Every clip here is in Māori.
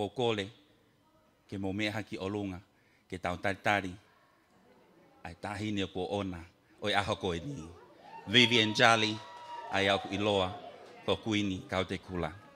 kōkōle ke mō meha ki olunga, ke tau taritari, ai tahi ni ko ona, oi aho koe ni. Vivian Jali, ai au i loa, ko kuini kau te kula. Kau te kula.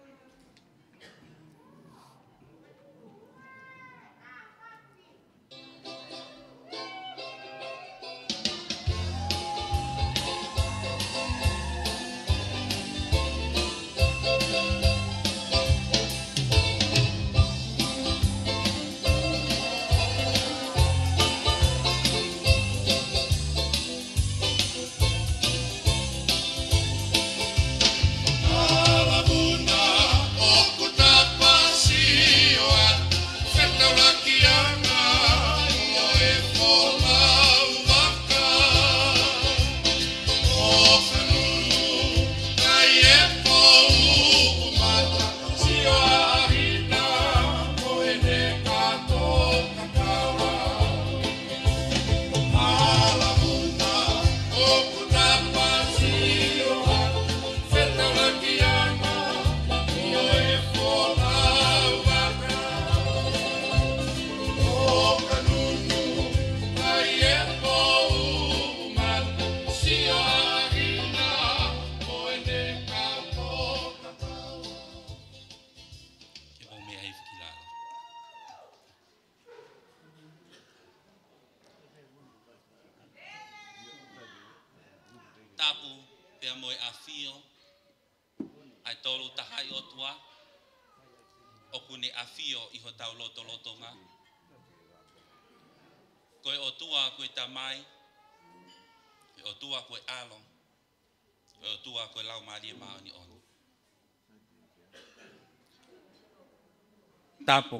tapo.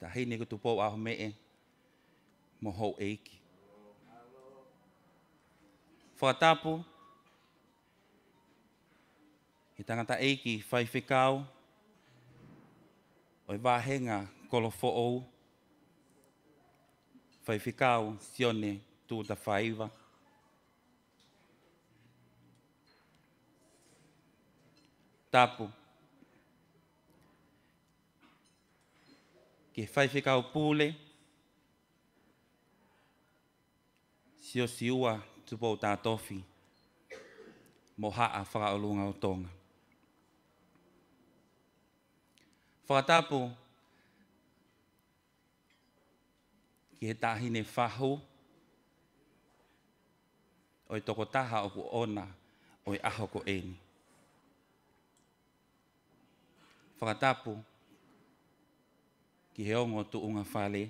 Ta hei nego tu pou aho e, mo hou eiki. Fua tapo, i tangata eiki fai whikau, oi vahenga kolo fo ou, fai whikau sione tu ta whaiwa. Fai whikau sione tu tapu. Ke fai fika o pule, si o siua tupo o tātofi, mo haa whaka o lunga o tonga. Whakatapu, ki he tahine whahu, oi toko taha o ku ona, oi aho ko eni. whakatapu ki he ongo tu unga whale.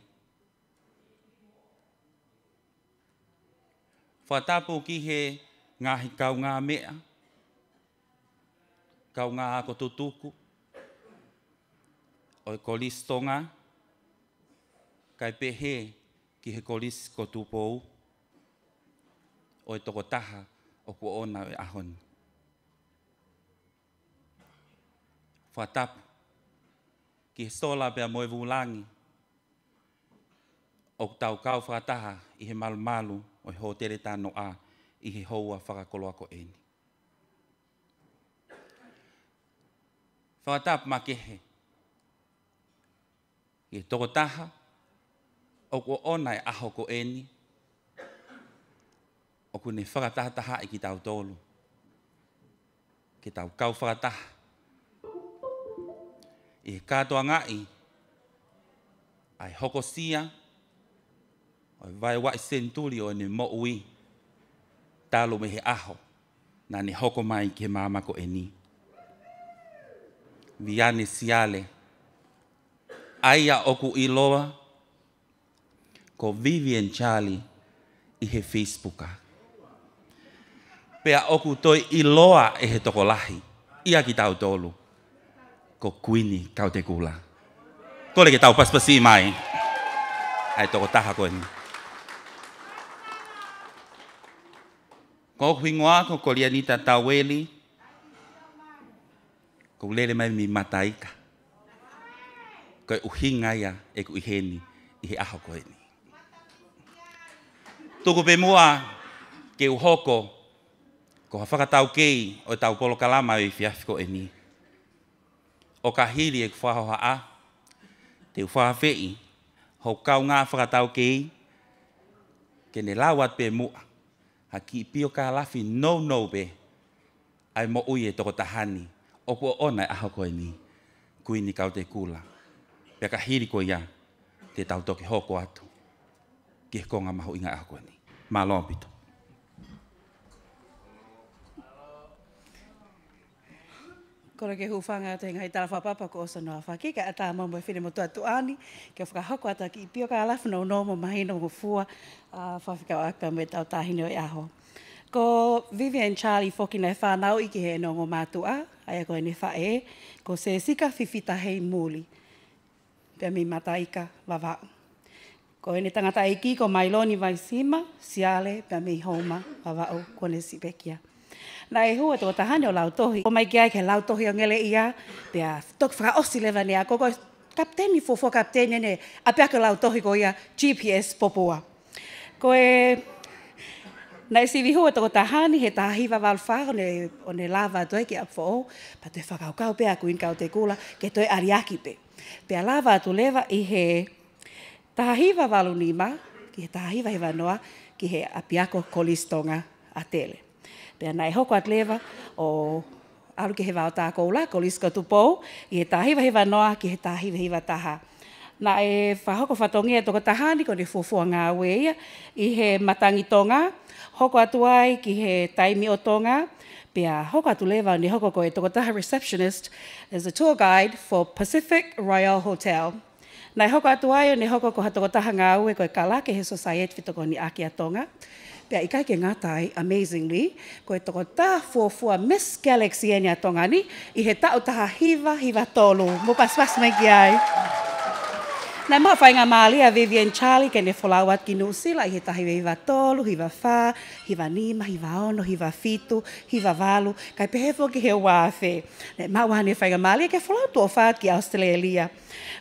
Whakatapu ki he ngahi kaunga mea, kaunga ako tutuku, o e kolistonga, kai pehe ki he kolis ko tupou, o e taha o ku ona e ahoni. whatapu. Ki he sola pia moe vulangi. O tau kau whakataha i he malu malu o he hotere tano a i he houa whakakoloa ko eni. Whakatap ma kehe. I he toko taha o ko ona e aho ko eni o ko ne whakataha taha i ki tau tolu. Ki tau kau whakataha i e katoa ngai, ai hoko sia, ai vai wai senturi o ne moui, talo me he aho, na ne hoko mai ke mamako e ni. Viane siale, aia oku i loa, ko Vivian Charlie i he Facebooka. Pea oku toi i loa e he tokolahi, ia ki tau tolu. Ia ki tau tolu ko kuini kau te kula. Ko leke tau pasi mai. Ai toko taha koe ni. Ko huingoa ko ko lianita taweli. Ko lele mai mi mataika. Ko e uhinga ia e ku iheni i he aho koe ni. Tuku pe mua ke uhoko ko hawhakatau kei o tau polo kalama i fiafiko e nii o ka hiri e whahoha a, te whaha fei, ho kau ngā whakatau kei, ke ne lawat pe mua, ha ki pio ka lafi no no be, ai mo uie toko tahani, o kua ona e aho koe ni, kui ni kau te kula, pe ka hiri koe ia, te tau toki hoko atu, ke konga maho inga aho koe ni, maa loa Kora ke hufanga te ngai tala whapapa ko osa noa whakeka ka tā mau mai whine mo tua tuani. Ke whakahoko ata ki ipio ka alafu na nō mo mahi nō mo fua a whawhika o aka me tau tāhine o iaho. Ko Vivian Charlie whoki nei whanau i ki he nō ngō mātua, aia koe ne whae, ko se sika whiwhita hei mūli. Pea mi mataika wawa. Ko ene tangata eiki ko Mailoni vai Waisima, Siale, pea mi Homa, wawa o kone si Kone Nā e hua tō tahane o lau tohi. O mai kia ke lau tohi o ngele ia, te tōk whaka osi lewa ni a koko, kapteni fō fō kapteni ne, a pia ke lau tohi ko ia GPS popoa. Ko e... Nā e sivi hua tō tahane, he tahi wa walwha, o o ne lava toi ki apfo o, pa te whakaukau pe a kuin kau te kula, ke toi ariaki pe. Pe a lava atu lewa i he tahi wa walunima, ki he tahi wa hewa noa, ki he apiako kolistonga a tele. Pea nai hoko atleva o alu ki hewa o tā koula, ko Liska pou, i he tāhi wa noa, ki he tāhi wa taha. Nā e whahoko whatongia toko tahani, ko ne fuafua ngā weia, i he matangi tonga, hoko atu ai ki he taimi o tonga, pia hoko atu lewa ni hoko ko koe toko taha receptionist as a tour guide for Pacific Royal Hotel. Nā e hoko atu ai, ni hoko ko ha toko taha ngā ue koe kala ke he society fitoko ni aki tonga. pe i ke ngata ai amazingly ko e toko tā fuafua Miss Galaxy e nia tonga ni i he tau taha hiva hiva tolu mo paspas mai ki ai Nā mā whainga māli a Vivian Charlie ke ne wholawat ki nusila i he tahi hiva tolu, hiva whā, hiva nima, hiva ono, hiva fitu, hiva walu, kai pehefo ki he wāwhe. Nē mā wāne whainga māli ke wholau tō whāt ki Australia.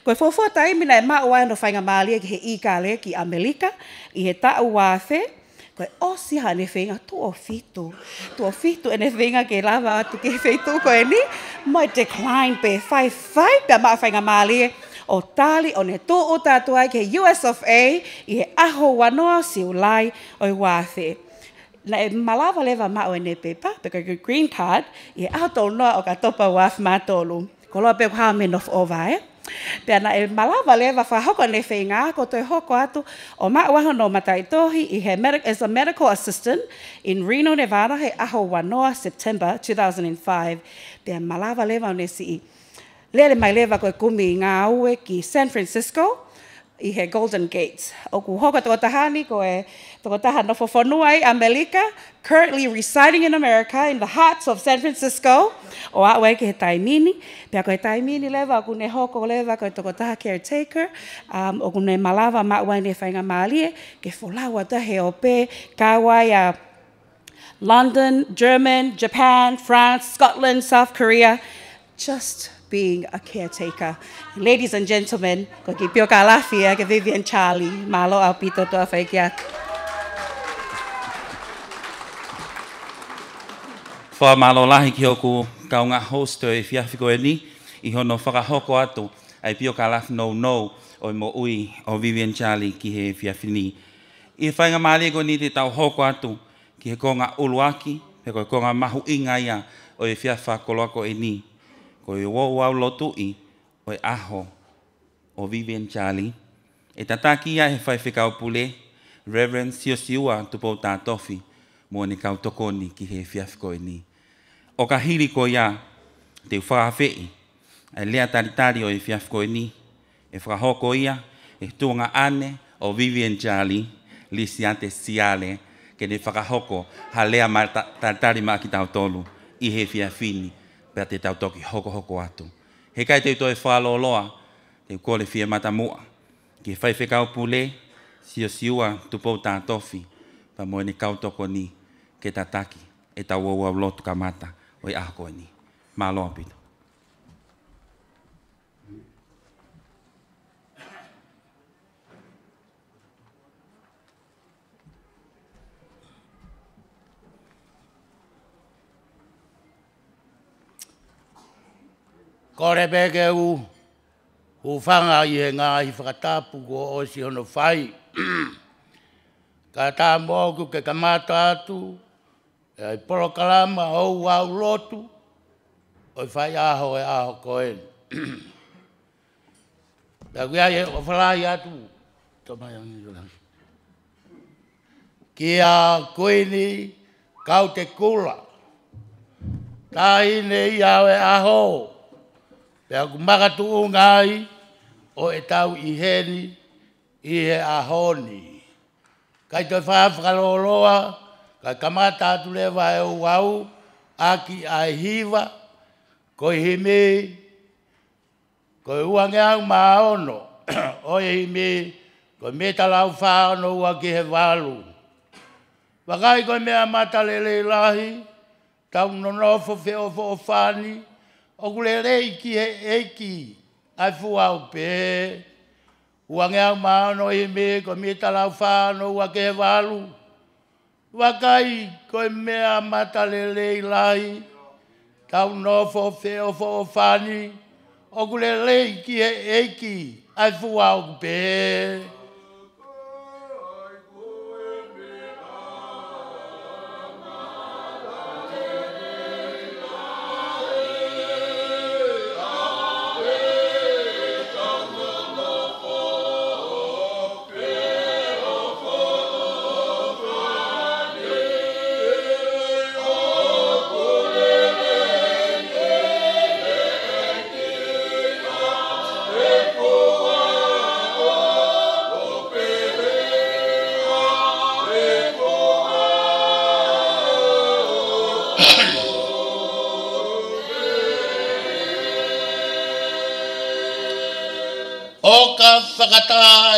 Koe fōfua taimi nā mā wāne whainga māli ki he i ki Amerika, i he tau wāwhe, ko e si ha le fenga to o fito to o fito e ne fenga ke lava atu ke fei tu ko ni mo e decline pe fai fai pe ma fenga mali o tali o ne tu uta tu ai ke US of A i e aho wanoa si ulai o i wafe na e malava leva ma o e ne pepa pe ke green card i e aho tolnoa o ka topa waf ma tolu ko pe kwa men of over e eh? Pena e malava le va fa hoko le feinga ko te hoko atu o ma wa no mata i tohi i he as a medical assistant in Reno Nevada he aho wa noa September 2005 pena malava le va si le le mai le va ko kumi nga ue ki San Francisco i he Golden Gates. O ku hoka toko tahani ko e toko taha nofo whanua Amerika, currently residing in America in the hearts of San Francisco. O oe ke he taimini, pia ko he taimini lewa, o ku ne hoko lewa ko e toko taha caretaker, um, o ku ne malawa ma ne whainga maalie, ke wholaua ta he ope, kawai a London, German, Japan, France, Scotland, South Korea, just being a caretaker. Ladies and gentlemen, kokipio kalafia ke Vivian Charlie, malo au pito toa whaikiak. Wha malo lahi ki hoku kaunga host e fiafiko e ni, i hono whakahoko atu, ai pio kalaf no no, o mo ui o Vivian Charlie ki he fiafini. I whainga maale ko ni te tau hoko atu, ki he konga uluaki, he koe konga mahu inga ia, o e fiafa koloako e ni. ko i wo wa lo tu i o aho o Vivian Charlie e tata ki e fai fe pule Reverend Sio Siua tu po ta tofi mo ni ka tokoni ki he fias ko ni o ka hiri ko ya te fa fe i e le atari o e fias ko ni e fra hoko ia e tu nga ane o Vivian Charlie li si ante siale ke ne fa hoko ha le ma tartari ma ki ta tolu i he fia fini pea te tau toki hoko hoko atu. He kai te toi loloa, te kore fia mata mua. Ki fai whekau pule, sio siua tupou tā tofi, pa moe ni kautoko ni ke tataki, e tau wau lotu ka mata, oi ahko ni. Mā loa pito. kore peke u, u whanga i he ngāhi whakatāpu ko o si hono whai. ka tā mōku ke kamata atu, e ai poro kalama au au lotu, oi whai aho e aho koen. Da kui ai o whalai atu, tō mai angi rurangi. Ki a koeni kau te kula, tā i au e aho. Pea ku tuu ngai o e tau i heni i he a honi. Kai toi whaa whakaloloa, kai kamata atu le vae o wau, aki a hiva, koi himi, ko koi uange au maono, o e hi me, koi me talau whaa no ua ki he walu. Wakai koi mea mata le lahi, tau no nofo fe fo o whani, o kule reiki he eiki ai fua o pe uange a mano i e me ko mi tala fano wa ke valu wa ko e me a mata le lei lai Tau un fo fe o fo fani o kule reiki he eiki ai fua o pe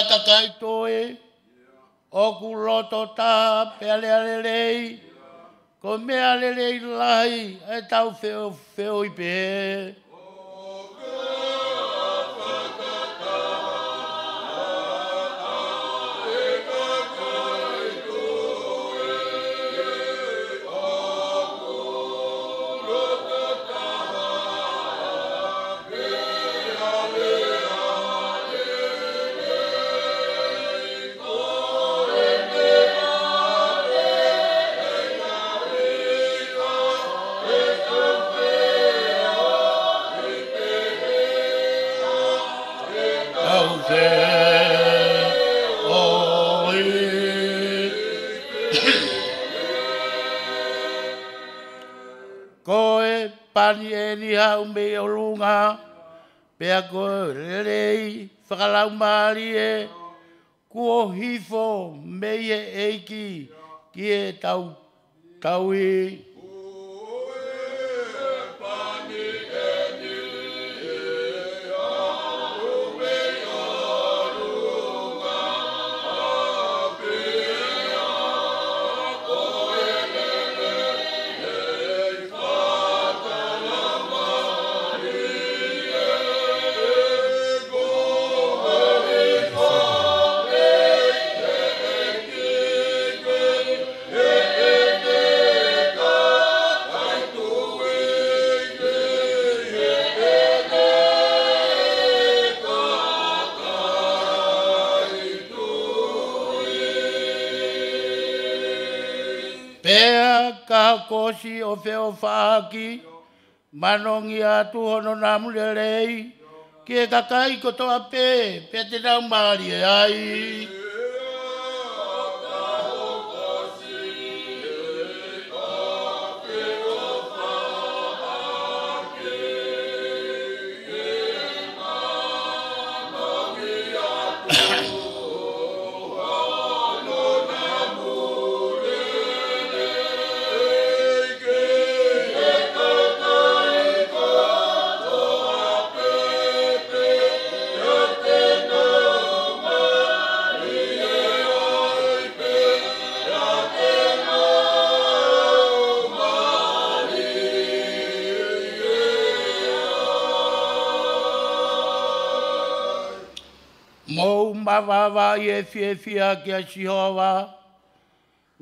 kakai toe. O ku roto tā pe ale ale lei. Ko me ale lei lai e tau feo feo i pe. Yeah. a rerei, rei, maari e, kuo hifo me eiki, ki tau, tau i. kosi o feo whaaki, manongi a tuhono nā mulerei, kia kakai ko pē, pē te nau maari e ai. Yeah. fie fia ki a shihoa.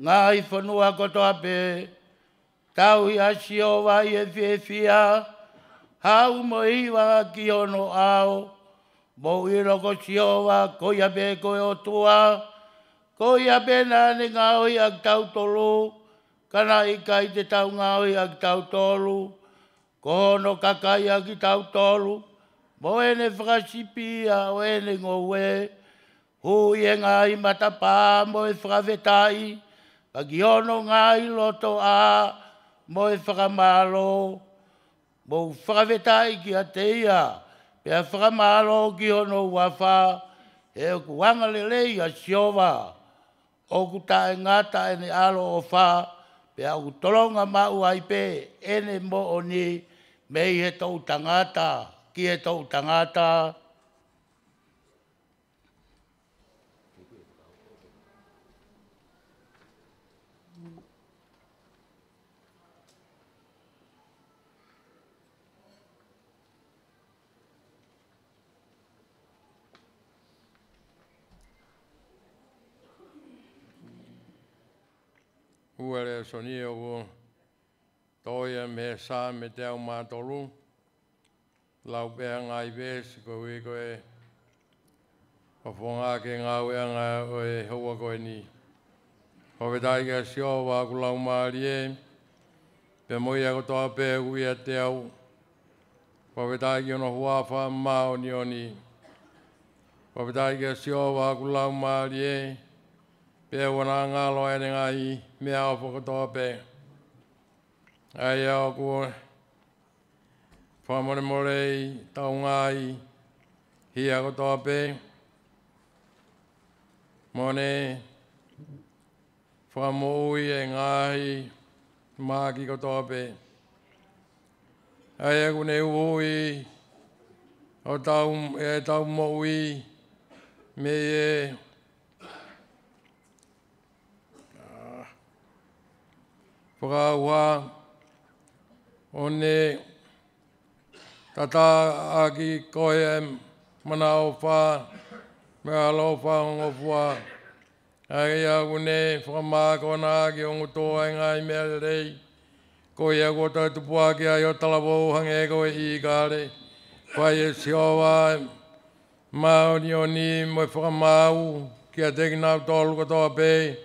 Ngā i whanua kotoa pē. Tau i a shihoa i e fie fia. Hau mo iwa ki ono ao. Mo i roko shihoa ko i a ko e otua. Ko i a pē nāne ngā oi ak tau tolu. Kana i kai te tau ngā i ak tau tolu. Ko hono kakai ak tau tolu. Mo e ne whakashipi a o e ne ngowe. O ye nga i mata pā mo e whakawetai, pagi ono ngā loto a mo e whakamalo. Mo whakawetai ki a teia, pe a whakamalo ki ono wafa, e o ku wangalelei a siowa, o ku tae ngāta e ne alo o wha, pe a ku tolonga mau ai pe ene mo o ni, me i tangata, ki he tau tangata. Ki he tau tangata. huere sonia e wo toia e me sa me te o matolu lau pe ngai ves ko we ko o fonga ke nga we nga o e hoa ko ni o ve dai ga sio wa ku lau mari e pe mo ia ko to pe wi te au o ve dai ki no hua fa ma o ni o ni o ve dai ga sio wa ku lau mari e pe wana ngalo e ngai e me ao poco to pe ai ao ku fa mole mole ta hi ao to mone fa e ngai ma ki ko to pe ai ku ne ui o tau un e ta un mo me e eh, whakaua o ne tata aki koe e mana o whā, me alo whā o ngō whā. Aki a wune whakamā kona aki o ngō tōa e ngai mea rei, koe a kōta e tupua aki a yo talawo hang e koe i kāre. Whai e siowa e maoni o ni moe whakamā u, ki a tekinau tōlu katoa pē,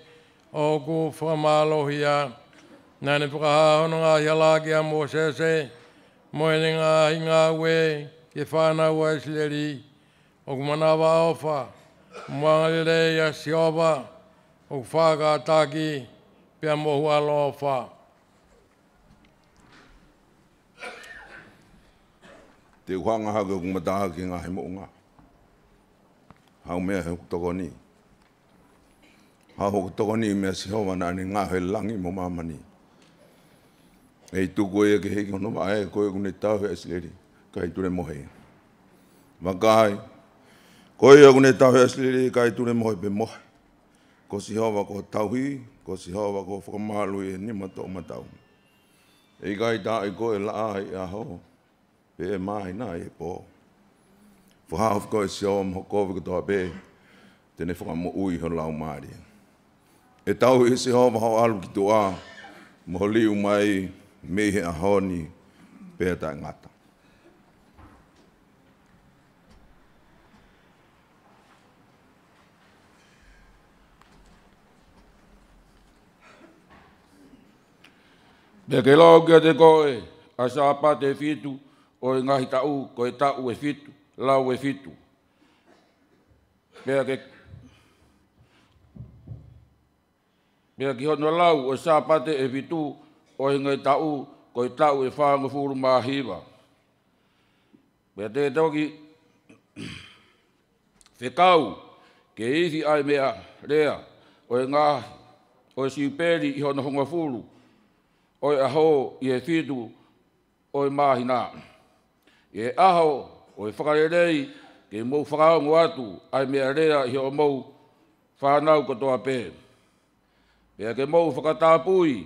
o ku whakamā lohi a. Nā ne whakaha hono ngā hiala ki a mō se se, moene ngā hi ngā we, ke whānau a isleri, o kumana wā ofa, mwanga lere i a siowa, o whāka a tāki, pia mō hua lo ofa. Te uhanga hake o kumataha ki ngā he mō ngā. he hukutoko ni. Hau hukutoko ni mea siowa nā ni ngā he langi mō māmani e tu ko ye ke he ko no ba e ko ko ne ta he as le kai tu le mo he ma kai ko ye kai tu le mo he ko si ho ko tauhi, ko si ho ko fo ma e ni mato to ma ta u e kai ta e ko la ai a ho be e mai na e po fo of ko si ho mo ko ko ta be te ui ho la u ma e tau i se ho ma alu ki tu a mo li u mai me he ahoni pe ta ngata Me ke lau kia te koe, a sāpā te whitu, o i e ngahi tau, ko i tau e whitu, lau e whitu. Pea ke... Pea ki hono lau, o sāpā te e whitu, o hinga i tau, ko i tau e whanga fūru mā hiwa. te tau ki, whekau, ke iti ai mea rea, o e ngā, o e si pēri i hona hunga fūru, o e aho i e whidu, o e māhina. I e aho, o e whakarerei, ke mou whakaongo atu, ai mea rea i o mou whanau katoa pē. Pea ke mou whakatāpui,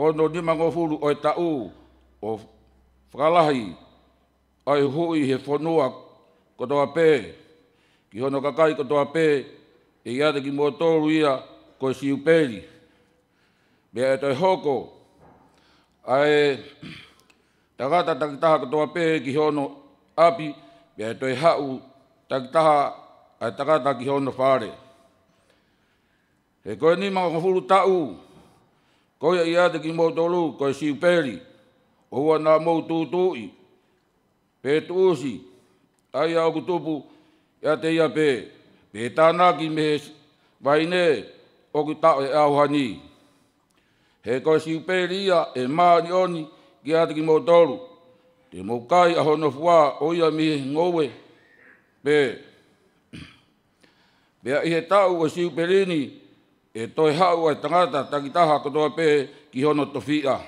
ho no ni mango fulu o tau u o fralahi ai hui he fonua ko to ki hono no kakai ko to e ia de ki motoru ia ko si upeli be ato hoko ai tagata tagta ko to ki hono no api be ato hau tagta ai tagata ki hono no fare he ko ni mango fulu tau ko ia ia te ki motolu ko si peli o wa na mo tu tu i pe tu si ai au ku tupu ia te ia pe pe ta na ki me vai ne o ki ta e au hani he ko si peli ia e ma ni oni ki a te ki motolu te mo kai a hono fua o ia mi ngowe pe Bea ihe tau o siu perini, e toi hau ai tangata tangitaha kotoa pē ki hono tofia.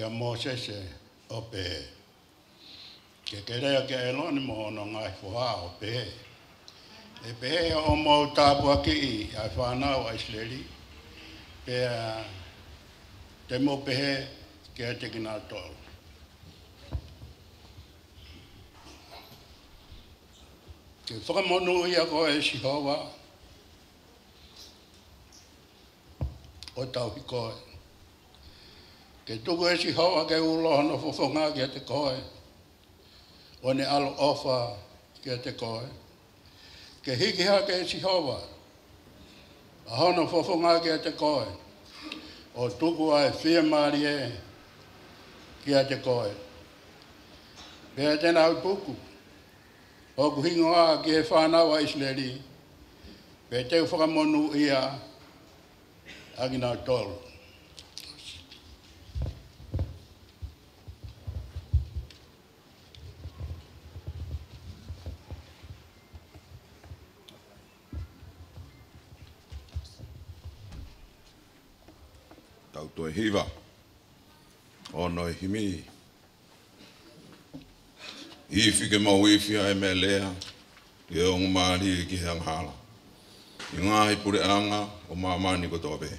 ke Moses o pe ke kerea ke Eloni mo ono ngai fuha o pe e pe e o mo tapu aki i ai whana o Aisleri pe te mo pe he ke a tekina to ke whakamonu i a koe si hoa o tau hi koe Ke tuku e si hau a ke uloha no fofonga ki te koe. O ne alo ofa ki te koe. Ke hiki ha ke e si hau a. A hau no fofonga ki te koe. O tuku a e fia maari e ki te koe. Ke tena au tuku. O ku hingo a ki e whanau a isleri. Ke te u whakamonu ia. Aginau tolu. noi hiva. O noi himi. I fike mau i fia e melea, i e ongu maari e i ki hea ngahala. I ngāhi pure anga o māmāni ko tōpe.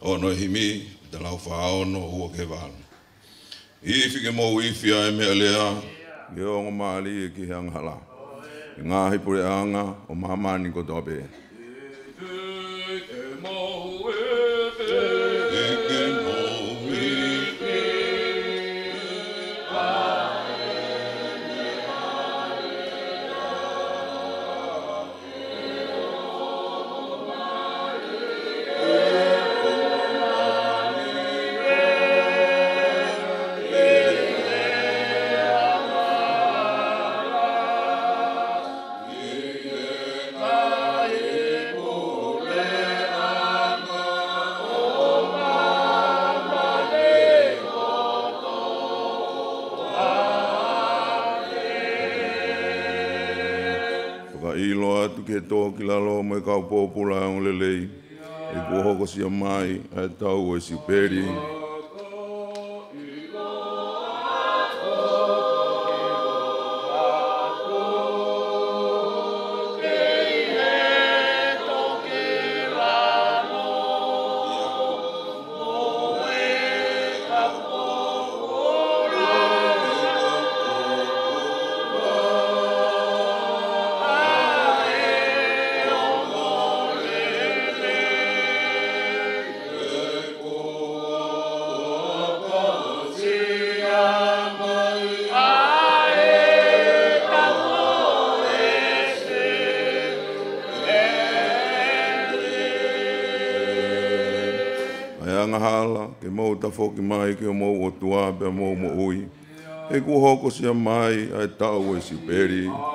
O noi himi, te lau whaono hua ke wāna. I fike mau i fia e melea, i e ongu maari e i ki hea ngahala. I ngāhi pure anga o māmāni ko tōpe. I fike to ki lalo mai ka popula o lelei e ko hoko si mai e tau o si peri yeah. foki mai ke mo o tua be mo mo ui. E ku hoko sia mai ai tau e si peri. Amen.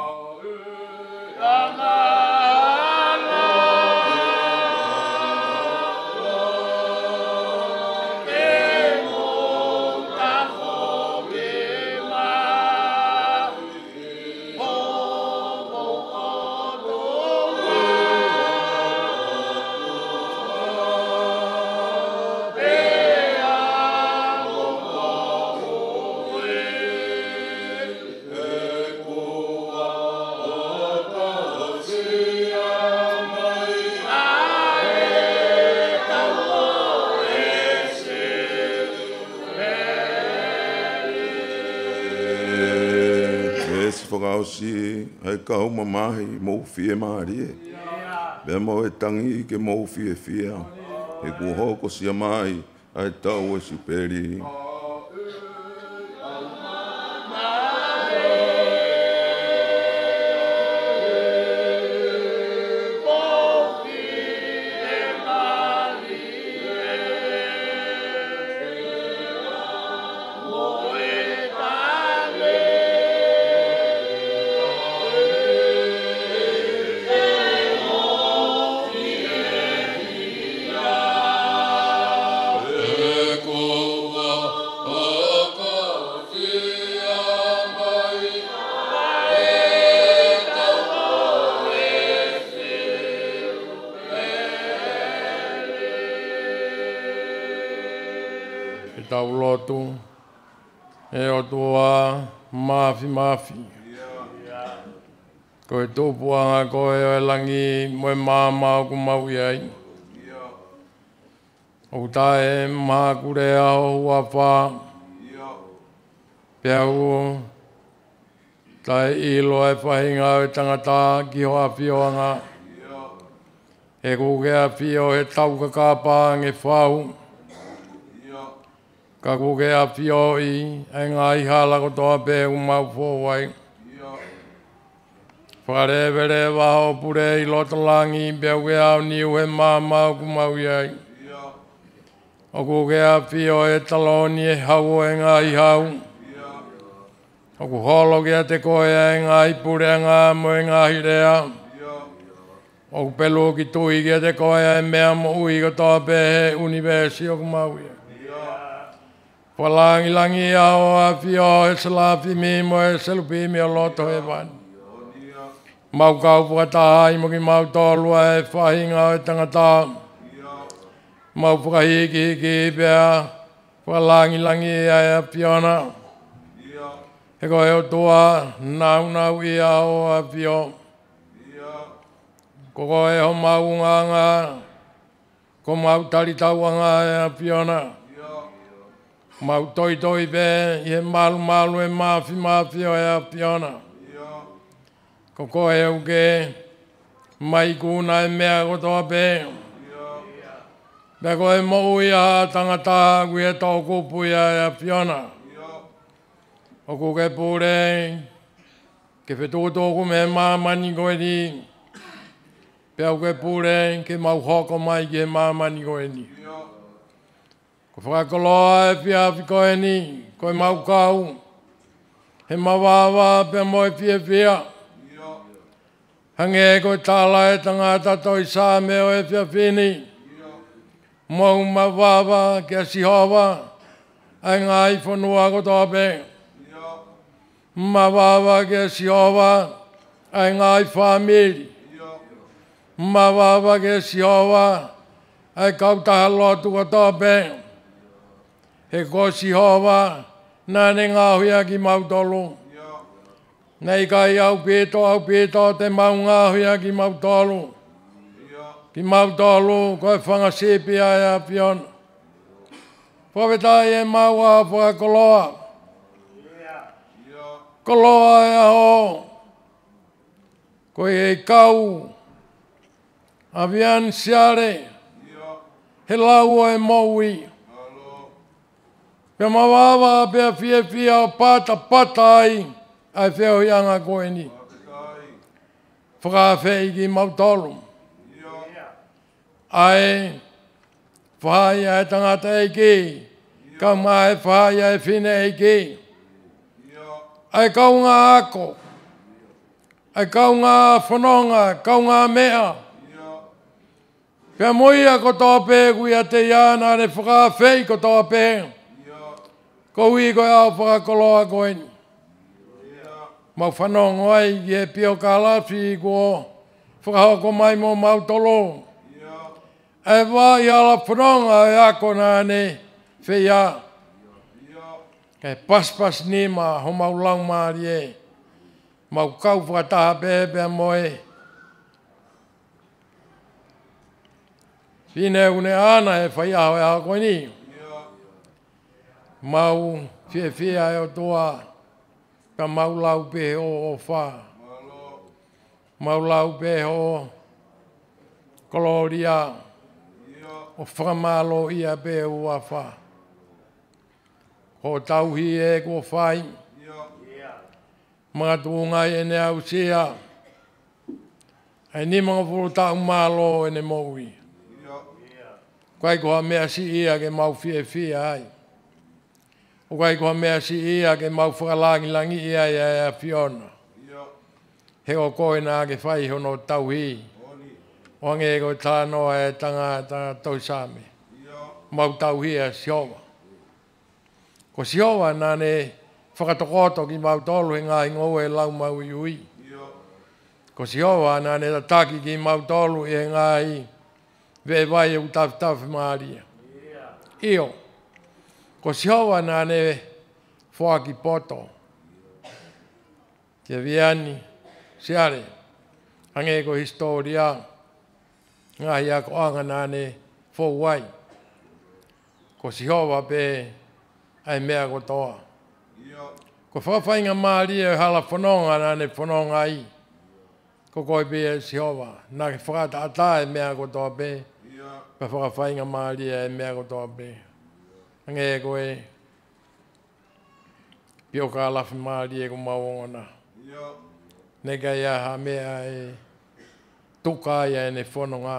si hei kau mamahi mou fie mari Be mo e tangi ke mou fie fia. E ku hoko sia mai ai tau e superi. tūpuanga ko e oe langi moe māma o kumaui ai. O tae kure a o huapā. Pea u tae ilo e whahinga o tangata ki hoa pioanga. He kuke a pio he tau kakāpā nge whau. Ka kuke a pio i e ngā ihala ko toa pē umau pōwai. Ia vere waho pure i langi pia ue au ni ue māma o kumaui ai. O kukea pio e taloni e hau e ngā i hau. O kuholo kia te koea e ngā i pure ngā mo e ngā hirea. O kupelu ki tui kia te koea e mea mo ui katoa pehe universi o kumaui ai. Whalangi langi au a pio e salafi mi mo e salupi mi o loto e vani. Mau kau whakata hai moki mau tōlua e whahi ngā e tangata. Mau whakahi ki ki pia, whalangi langi e ai a piona. He ko heo tua, nau nau i a o a pio. Ko ko e ho mau ngā ngā, ko mau tari tauanga e a piona. Mau toi toi pē, i he malu malu e mafi mafi o e a piona. Mau toi toi pē, i he malu malu e mafi mafi o e a piona. Ko ko uke, mai kūna e mea kotoa pē. Pe ko e mou ia tangata, kui e tō kūpū ia e piona. O ku ke pūre, ke whetūtō ku me mā mani koe ni. Pe au ke pūre, ke mau hoko mai ke mā mani koe ni. Ko whakakoloa e pia api koe ni, koe mau kau. He mawawa pe moe pia pia. Pia. Hange e koe tāla e tanga tato i sā me o e whia whini. Mau ma wāwa ke a si hawa, ai ngā i whanua ko tō pē. Ma wāwa ke a si hawa, ai ngā i whāmiri. Ma wāwa ke a si hawa, ai kautaha lotu ko tō pē. He ko si hawa, nāne ngā hui aki mautolo. Mautolo. Nei kai au pito, au pito, te maunga hoia ki mautolu. Ki mautolu, koe whanga sepi ai e a pion. Whawetai e maua whaka koloa. Koloa e aho. Koe e kau. A vian siare. He laua e maui. Pia mawawa, pia fie fie, pata pata ai. Pia mawawa, pia fie fie, pata pata ai ai feo i anga koe ni. Whakawhe i ki mautolo. Ai, whai ai tangata i e ki, ka mai whai ai whine i e ki. Ai kaunga ako, ai kaunga whanonga, kaunga mea. Pea moi a ko tō pē kui a te iāna, ne fei i ko tō pē. Ko hui ko e au whakakoloa ko eni mau whanau ngoi i e pio ka lafi i ko whakaho ko mai mō mau tolo. E wā i ala whanonga e ako nā ne whia. Kei paspas ni mā ho mau lau māri e. Mau kau whakataha bebe mō e. Whine une ana e whai ahoe ako ni. Mau whiewhia e o toa. Mau whiewhia e o toa ka maulau pe o o wha. Maulau pe o gloria o whamalo ia pe o a wha. Ko tauhi e ko whai. Mga tu ngai e ne au sia. E ni mga furu tau malo e ne moui. Kwa i koha mea si ia ke mau fie fie ai. Ia. O kai kua mea si ia ke mau whakalangi langi ia ia ia fiona. He o koe nā ke whai hono tau hi. O ange e koe tā noa e tanga tanga tau sāmi. Mau tau hi a siowa. Ko siowa nā ne whakatokoto ki mau tolu he ngāi ngowe lau mau i ui. Ko siowa nā ne tataki ki mau tolu he ngāi vei vai e taf maaria. Io. Io. Ko siawa nā newe, fua ki pōtō. Te viani, siare, ange ko historia, ngā hi ko anga nā ne, wai. Ko siawa pē, ai mea ko toa. Ko whawhainga Māori e hala whanonga nā ne whanonga i. Ko koi pē e siawa, nā ki whakata atā e mea ko toa pē. Pa whakawhainga Māori e mea ko toa pē. Ange e koe, pio ka alafi maari e ko mawongona. Nega ia ha mea e tuka ia e ne whanonga.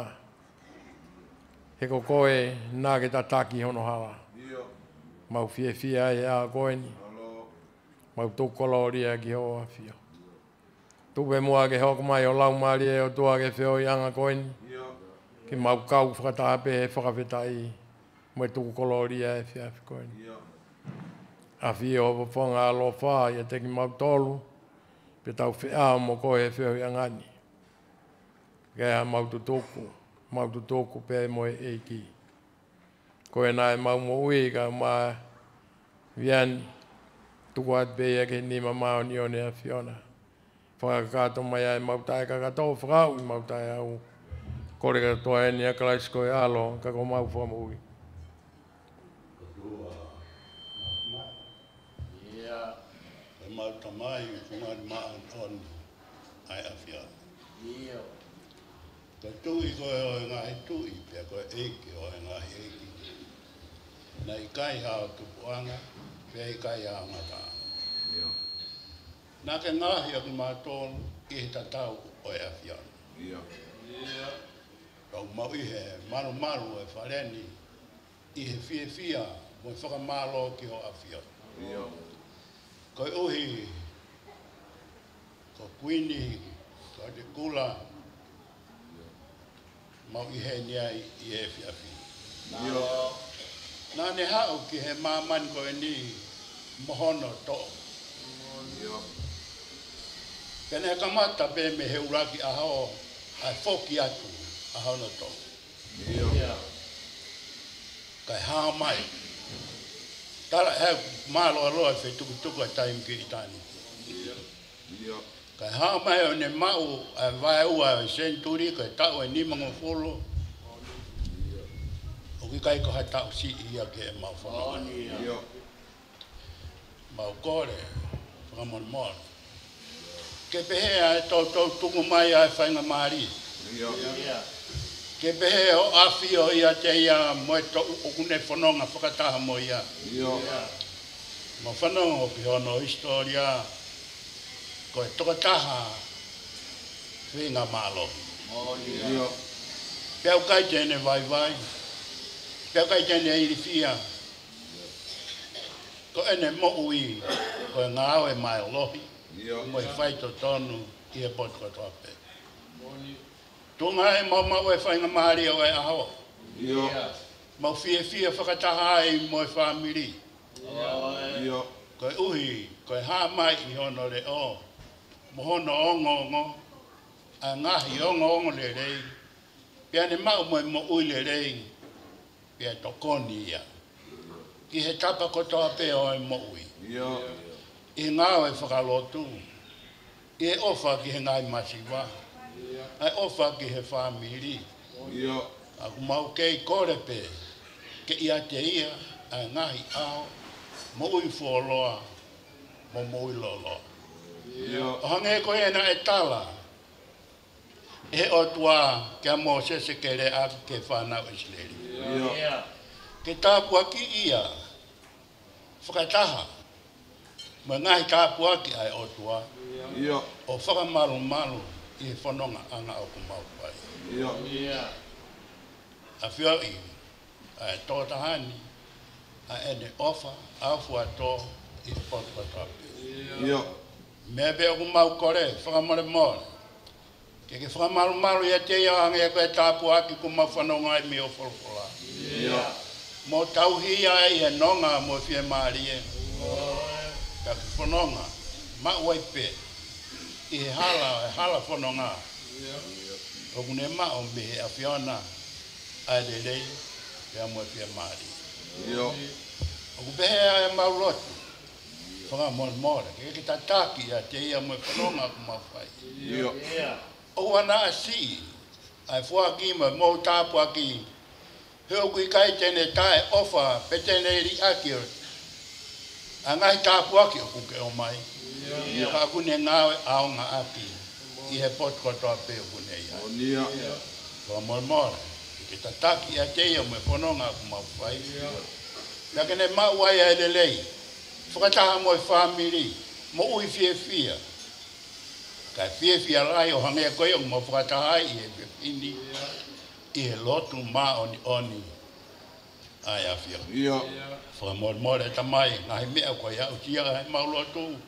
He ko koe nā ke ta taki hono hawa. Mau fie fia e a koe ni. Mau tō kola ori a ki hoa fia. Tūpe mua ke hoko mai o lau maari e o tua ke whio i anga koe ni. Ki mau kau whakataha pe he whakawhetai. i mwe tuku koloria e, e fia fikoina. Yeah. A fia o pafonga alo fa, ia teki mau tolu, pe tau fia o mo koe e fia ngani. Kei ha mau tu tuku, mau tu tuku pe mo e eiki. Koe nai mau mo ui ka ma vian tuku at pe ia ni ma mao ni one a fiona. Whakakato mai ai mau tae kakatoa whakau i mau tae au. Kore katoa e ni a klaisko e alo, kako mau fua mo ui. mau ta mai i ku ngā mā an on ai afia. fia. Nio. Ka tui koe o e ngā he tui, pia ko eke o e ngā he eike. Na i kai hao tupu anga, pia i kai hao ngā tā. ke ngāhi a ku mā tōn, i he ta tau o e Kau mau i he maru maru e whareni, i he fie fia, mo i ki ho afia. fia koi uhi, ko kuini, ko te kula, mau i he nia i e fi afi. Nā ne hao ki he māman koe ni mohono tō. Tēnei ka mata pē me he uraki ahao ai fōki atu ahao na tō. Kai hao Kai hao mai. Tara he malo alo e fe tuku tuku e taimu ki itani. Kai ha mai o ne mau e vai ua e senturi, ta o ni nimango folo. O ki kai kaha tau si ia ke e mau whanau. Mau kore, whakamon mora. Ke pehea to tau tau tuku mai a e whainga maari. Ia. Ke behe o afi o ia te ia moe to ukune whanonga whakataha mo ia. Ia. Mo whanonga o ki hono historia ko e tokataha whinga malo. Oh, ia. Pea ukai tene vai vai. Pea ukai tene iri fia. Ko ene mo ui ko e ngā e mai lohi. Ia. Mo e whaito tonu i e potkotope. Ia. Tunga e mau mau e whainga maari au e aho. Ia. Mau fie fie whakataha e mo e whamiri. Ia. Koe uhi, koe hā mai i hono le o. Mohono o ngongo, a ngahi o ngongo le rei. Pia ne mau mo e mo ui le rei. Pia tokoni ia. Ki he tapa kotoa pe o e mo ui. Ia. I ngā e whakalotu. I e ofa ki he ngai masi Ia. ai ofa ki he whamiri. Ia. A kumau kei kore pē, ke ia te ia, a ngahi ao, mo ui wholoa, mo mo ui loloa. Ia. O hange e ko ena e tala, he o tua kia Moses ke re a ke whanau Israeli. Ia. Ke tāpua ki ia, whakataha, ma ngahi tāpua ki ai o tua. Ia. O whakamalu malu. malu i he whanonga anga o ku mau pai. Ia, ia. A whia i, a e tō tahani, a e ne ofa, a fua tō, i he pōtu patapi. Ia. Me be o ku mau kore, whakamore mōre. Ke ke whakamaru maru i a te ia anga e a koe tāpu aki ku mau whanonga i e mi o wholwhola. Ia. Mō tauhi ia i e, he nonga mō fie maari e. Ia. Ka ku whanonga, mā uai pēt. Ia i he hala, he hala whono ngā. Yeah. Yeah. ma o me he awhiona a re re, pe amoe pia maari. Yo. Oku pe he ae mau roti, whanga mōre mōre, ke ke tātaki a te ia moe whanonga ku mau whai. Yo. O wana a si, ai fua ki ma mou tāpua ki, he oku i kai tēne tāe ofa, pe tēne ri aki o, a ngai tāpua ki oku ke o mai. I whakune ngāwe aonga api. I he potu katoa peo kune ia. Onia. Kwa mormora. I ke tataki a teia me pononga ku mawhai. Na kene mawai aile lei. Whakataha mo i e whamiri. Mo ui fie fia. Ka fie fia lai o hangea koe o mo whakataha i he pepini. I he lotu ma oni oni. Ai a fia. Ia. Whakamormora e tamai. Ngahe mea koe au tia ngahe maulotu. Ia.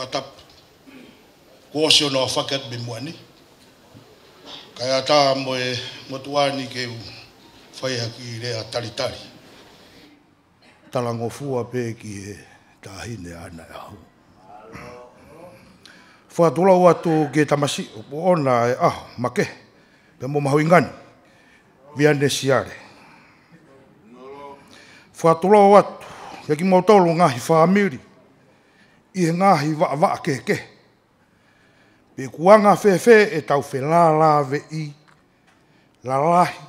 fatap ko se no faket bi moni kaya ta mo e motuani ke fai ki re atali tali talango fua pe ki e tahi ne ana ya ho fo atula wa to ke tamasi ona e ah make pe mo mahuingan via ne siare fo atula wa ki motolo nga hi famili i he ngāhi wa wa ke ke. Pe kuanga whee whee e tau whee lā lā ve i, la lahi,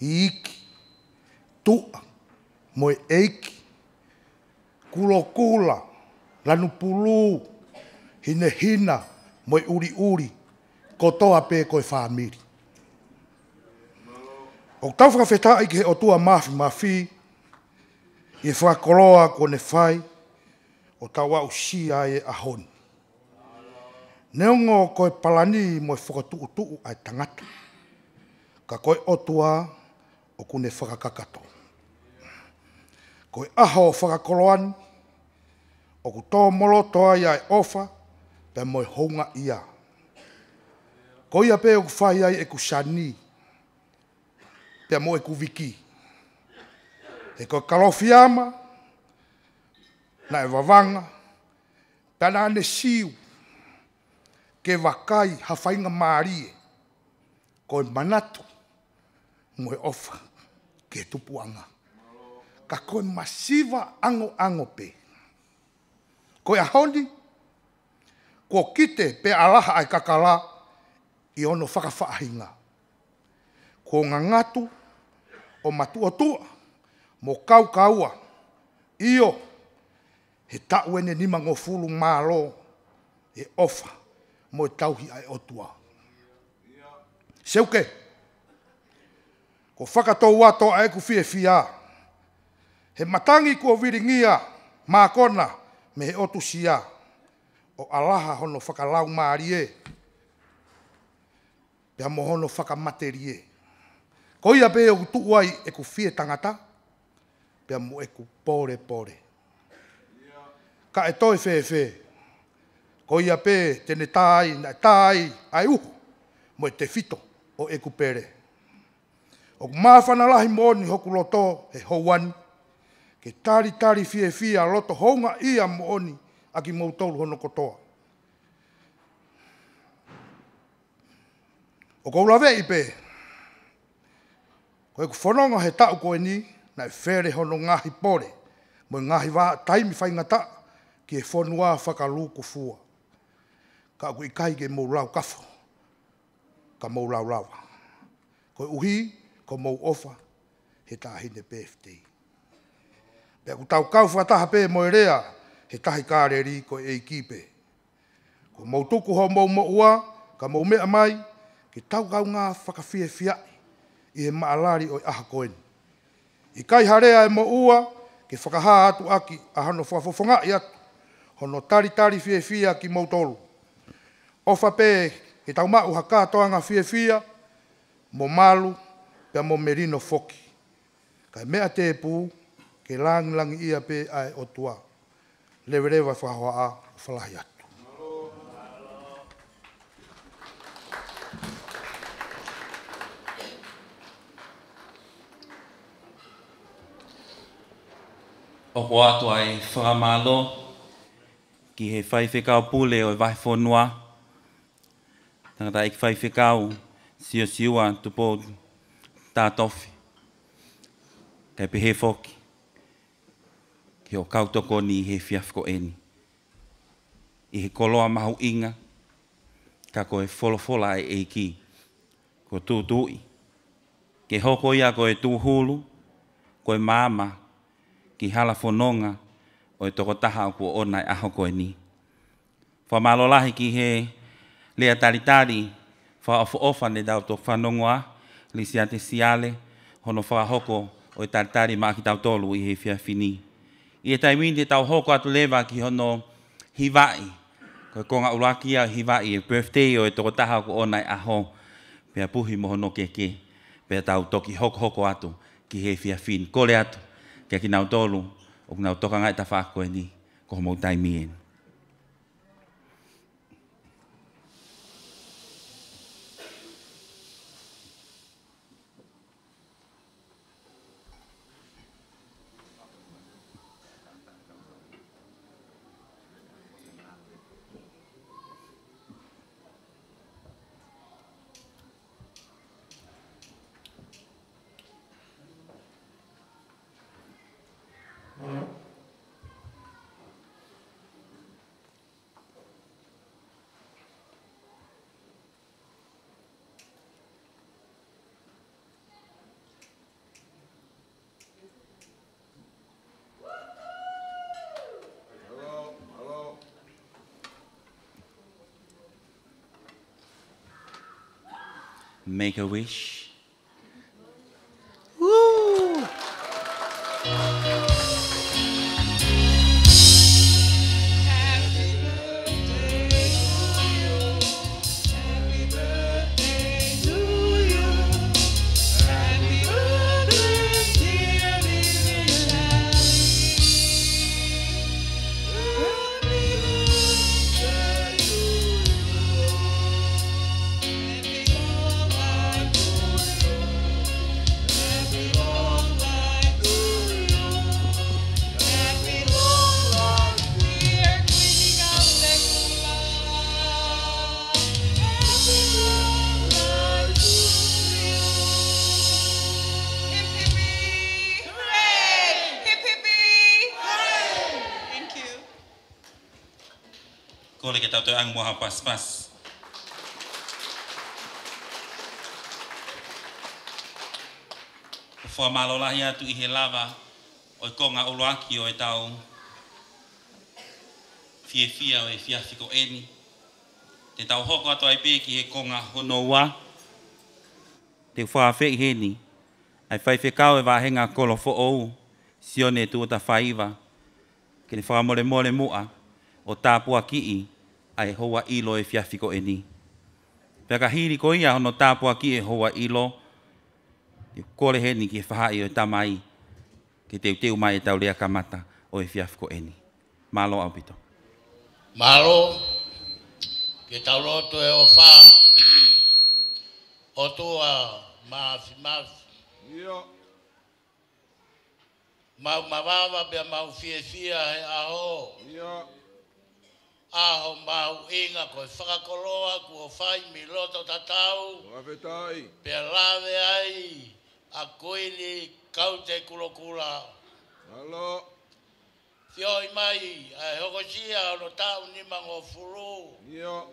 i iki, tua, moe eiki, kulo kula, lanu pulu, hine hina, moe uri uri, kotoa pe koe whāmiri. O tau whakawhetā ike he o tua mafi mafi, i whakoroa kone whai, o tawa o si ai a hon. Neongo koe palani mo e tuu ai tangata. Ka koe otua o kune whakakakato. Koe aha o whakakoloan, o ku tō moloto ai ai ofa, pe mo e hounga ia. Ko ia pe o ku whai ai e ku shani, pe mo e ku viki. He koe kalofiama, Nai e wawanga, tana ane siu, ke wakai hawhainga maarie, ko e manatu, mo ofa, ke tupuanga. Ka ko e masiva ango ango pe. Ko e ahoni, ko kite pe alaha ai kakala, i ono whakawhaahinga. Ko ngā ngatu, o matua tua, mo kau kaua, io, io, he tau ene ni mango fulu malo e ofa mo e tauhi ai otua. Seuke, Ko whakatou ato a eku fie fia. He matangi kua viringia mā kona me he otu sia. O alaha hono whakalau maarie. pe mo hono whakamaterie. Ko ia be o tuuai eku fie tangata. Pea mo eku pore. pore ka e toi fe fe. Ko ia pe tene tai, na tai, ai uhu, mo e te fito o e kupere. O kumafana lahi moni hoku loto e hoani, ke tari tari fie fie a loto honga ia moni a ki moutoulu hono kotoa. O kou lawe i pe, ko e kufononga he tau koe ni, na e where hono ngahi pore, mo e ngahi wa taimi whaingata, ngahi ki e whanua whakaluku fua. Ka aku i kai ke mou kafo, ka mou lau rawa. Ko uhi, ko mou ofa, he tāhine PFT. Pea ku tau kau whataha pē moerea, he tahi kāreri ko e i kipe. Ko mou tuku ho mou moua, ka mou mea mai, ki tau kau ngā whakawhie fiai, i he maalari o i aha koen. I kai harea e moua, ki whakaha atu aki, ahano whafofonga i atu, hono tari tari fie fia ki mautolu. Ofa pe e tau mau haka toanga fie fia, mo malu pe mo merino foki. Kai mea te pu, ke lang lang ia pe ai o tua. Lewerewa whahoa a whalahi atu. Oho atu ai whamalo, ki he whai whekau pule o vai e whonua. Tanga ik whai whekau sio siua tupo tā tofi. Kei pe he whoki. Ki o kautoko ni he fiafko eni. I he koloa mahu inga. Ka koe wholofola e eiki. Ko tūtui. Ke hoko ia koe tūhulu. Koe māma. Ki hala whononga. Koe o e toko taha o kua onai e aho koe ni. Wha malo lahi ki he lea tari tari, wha ofo ofa ne dao to wha nongoa, li si ate siale, hono wha hoko o e tari tari maa ki tau tolu i he fia fini. I e tai winde tau hoko atu lewa ki hono hiwai, koe konga ulakia hiwai e birthday o e toko taha o kua onai e aho, pia puhi mo hono keke, pia tau toki hoko hoko atu ki he fia fin, kole atu, kia ki nau tolu, o nau toka ngai ta whākoe ni, ko mo taimien. make a wish. pas. O fua malolahi atu i he lava o i konga uloaki o e tau fie fia o e fia fiko eni. Te tau hoko atu ai pē ki he konga honoua. Te fua afei heni, ai fai whekau e wāhenga kolo fo ou, sione tu o ta whaiva, ke ni whakamore mole mua o tāpua ki i, ai hoa ilo e fiafiko e ni. Pea ka hiri ko ia hono tāpua ki e hoa ilo, i kore he ni ki whaha i o tamai, ki teu teu mai e tau lea kamata o e fiafiko e ni. Mālo au pito. Mālo, ki tau roto e o whā, o tua maafi maafi. Ia. Mau mawawa bea mau fie fia he aho. Io. Ia aho mau inga ko whakakoloa kua whai mi loto tatau. Wawe tai. Pea lawe ai a koili kaute kulokula. Halo. Tioi mai, ai e hoko sia ono tau ni mango furu. Nio.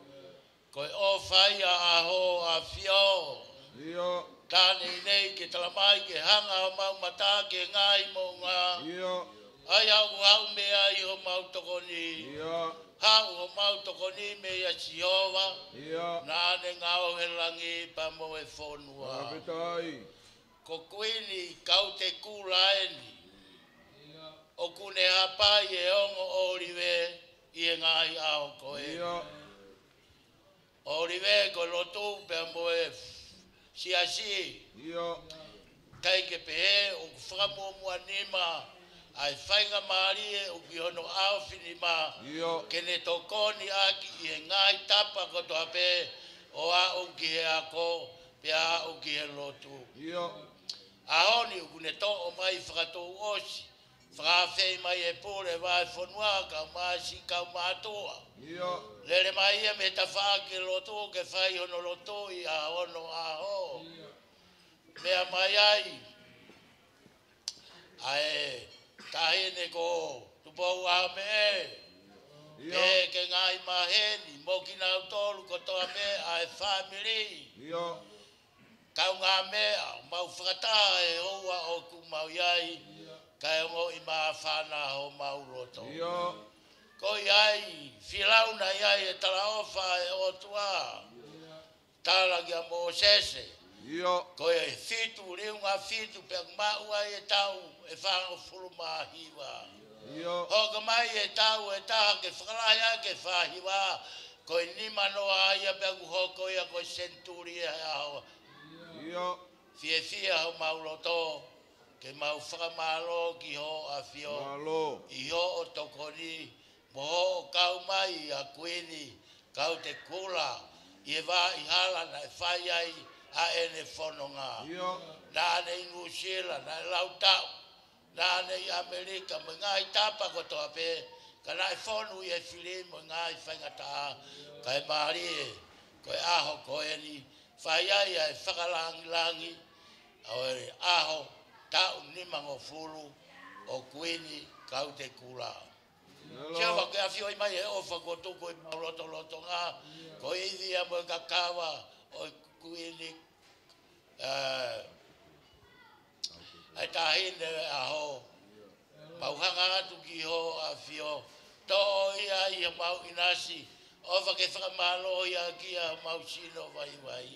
Koi o whai a aho a fio. Nio. Tāne i nei ke tala mai ke hanga o mau mata ke ngai mo ngā. Nio. Ai au hau me ai o mau toko ni. Nio. Nio ha o mau to ni me ya chiova ia na ne nga o he langi pa mo e fonua avetai ko kuini kau te kula eni o kune a pa ye ongo olive i e nga i e a o ko olive ko lo tu pe mo e si a si ia ke pe o fra mo mo anima ai fainga mari e o ki ono ao fini ma Yo. kene toko ni a ki e ngai tapa ko to ape o a o ki he ako pe a o ki he lotu Yo. a honi o kune to o mai whakato u osi whakafei mai e pore vai fonua ka maasi ka matoa Yo. lere mai e me tawha ke lotu ke whai ono lotu i a ono a ho mea mai ai ae kahene ko tupou ame Ke ke ngai maheni, mo ki nau tolu katoa me a family. Io. Kau ngā ma mau whakatā e oua o ku mau yai Ka e mo i maa whāna o mau roto. Io. Ko iai, whilauna iai e tala ofa e o tua. Tala ki a mo sese. Ia. Ko e fitu, re unga fitu, pe ma ua e tau, e whanga furu mahiwa. Ia. Ho ka mai e tau, e taha ke whakarai a ke whahiwa. Ko e nima noa aia pe ku hoko ia ko e senturi e hawa. Ia. Fie fie hau maulo ke mau whakamalo ki ho a fio. Malo. I ho o tokoni, mo ho o kau mai a kweni, kau te kula, i e wā i halana e whai ai. Ia a ene fononga. Nā nei New Zealand, nā lautau, nā nei Amerika, mō ngā i tāpa kotoa pē, ka nā i fonu i e file, mō ngā i whaingata, ka e maari ko e aho ko e ni, whai ai e whakalangi langi, au e re aho, tau ni mango fulu, o kuini kau te kula. Kia wa kia fio i mai e ofa ko tuku i maroto loto ko i dhia mō ka kawa, o ele uh, eh, ai tahine a pauhanga atu ki ho a fio to ia mau inasi o que ke malo a mau chino, vai vai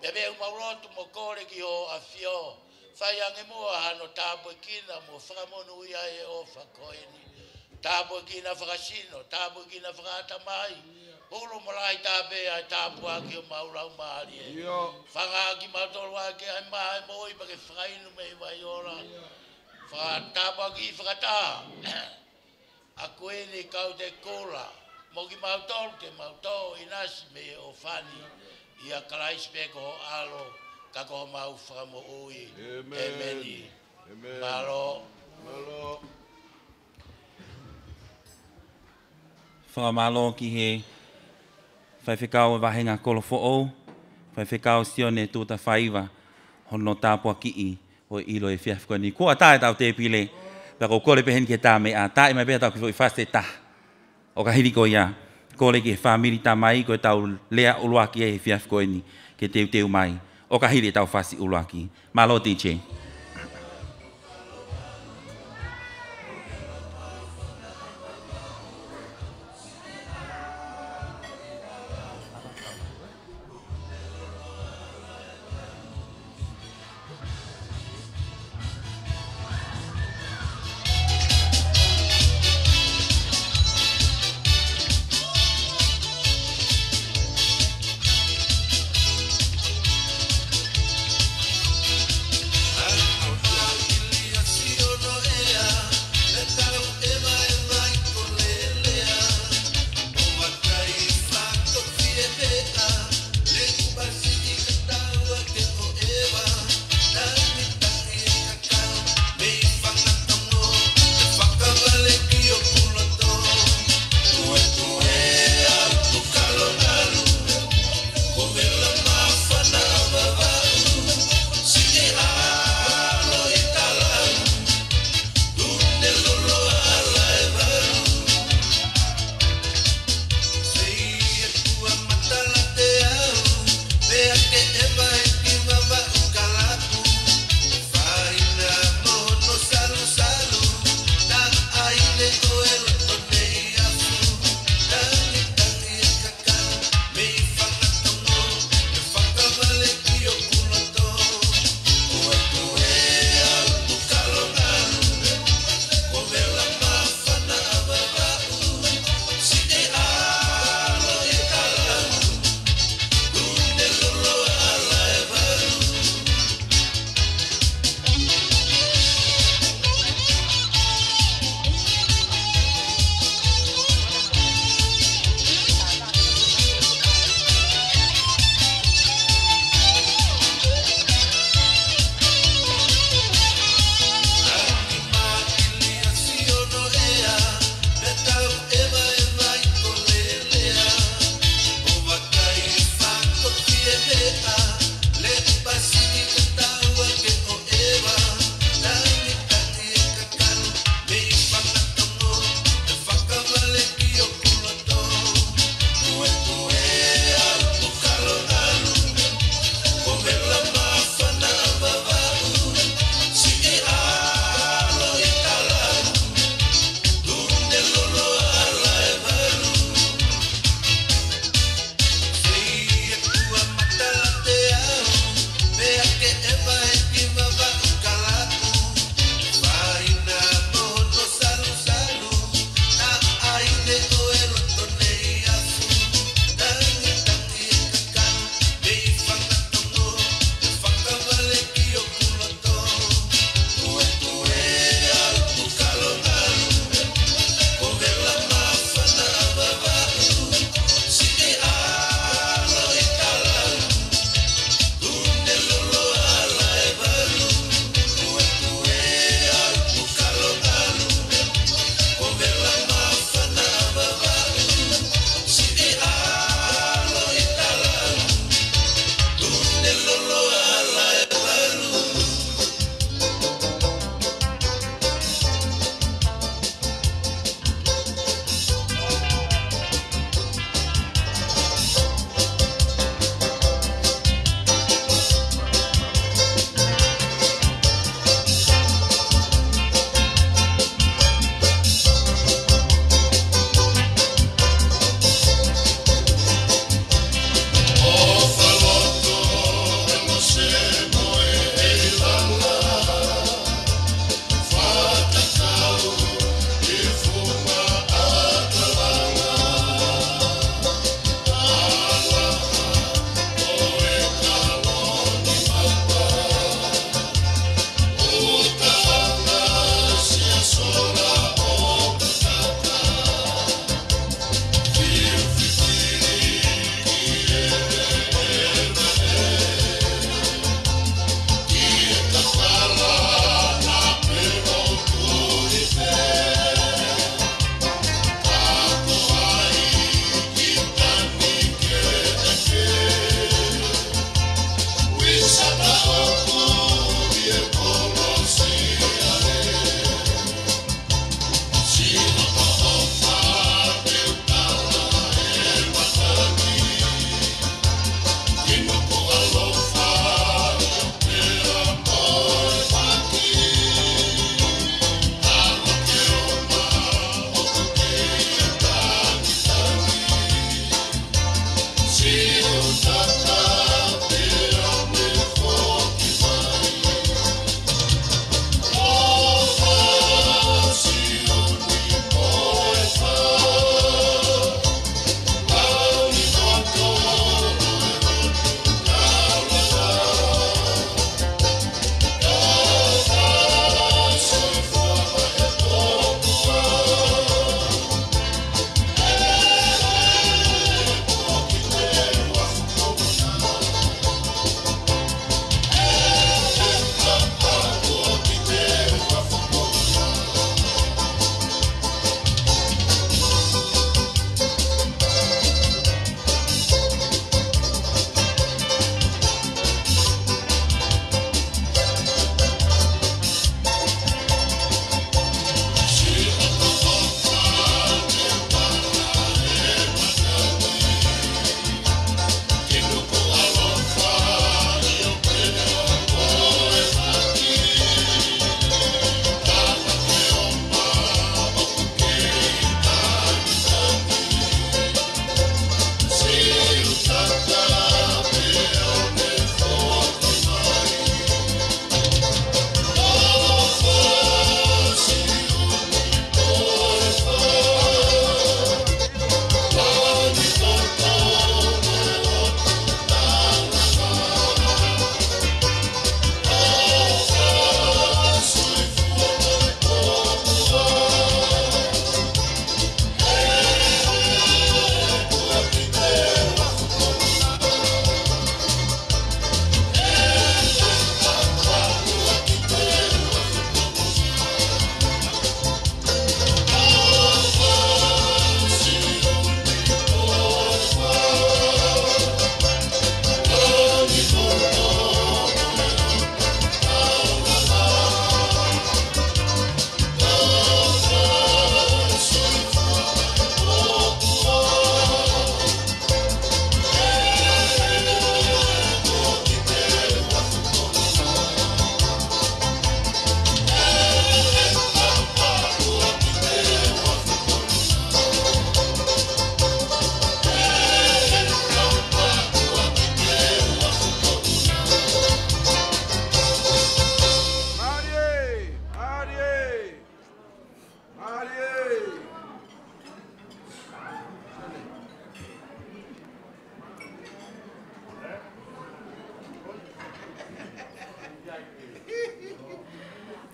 bebe o mau roto mocore kore ho a fio fai ange mo a no tapo kina mo fra ia e o fa koeni tapo kina fra sino tapo kina fra tamai Ulu mulai tabe ya tabu aki mau lau mari. Fanga aki mau tolu aki ay mai moi bagi fain mei bayola. Fata bagi fata. Aku ini kau de kola. Mogi mau tolu te mau tolu inas mei ofani. Ia kalai speko alo kako mau famo oi. Amen. Amen. Malo. Malo. Fa malo ki he fai whikau e wahenga kolo fo ou, fai whikau sio ne tūta whaiwa, hono tāpua ki i, o ilo e fia whikau ni. Ko a tāe tau te pile, pa ko kore pehen ke tā me a tāe mai pēr tau ki fwoi whaste tā, o ka hiriko ko le ki e whamiri tā mai, ko e tau lea uluaki e fia whikau e ni, ke teu teu mai, o ka hiri e tau whasi uluaki. Malo, DJ. Malo, DJ.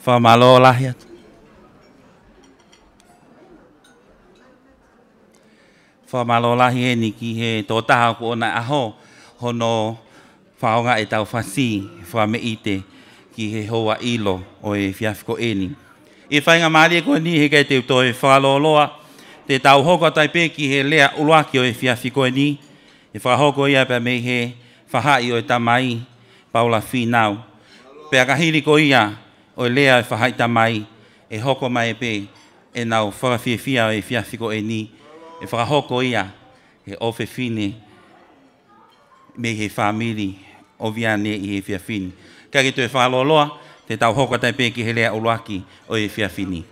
fa malo lahia fa malo lahi e ni ki he to ta ko na aho hono fa nga e tau fa si fa me ite ki he hoa ilo o e fiafko eni e fa nga mali e ko ni he ka te to e fa lo loa te tau ho ko tai pe ki he lea uluaki o e fiafiko e fa ho ko ia pe me he whahai o e tamai, paula whi Pe Pea ka ko ia, o lea e whahaita mai, e hoko mai e pe, e nau whakawhiawhia e whiawhiko e ni, e whakahoko ia, e ofe fine, me he whamiri, o via ne i he whiawhini. Kia ki tu e whaaloloa, te tau hoko tai pe ki he lea uruaki o e whiawhini.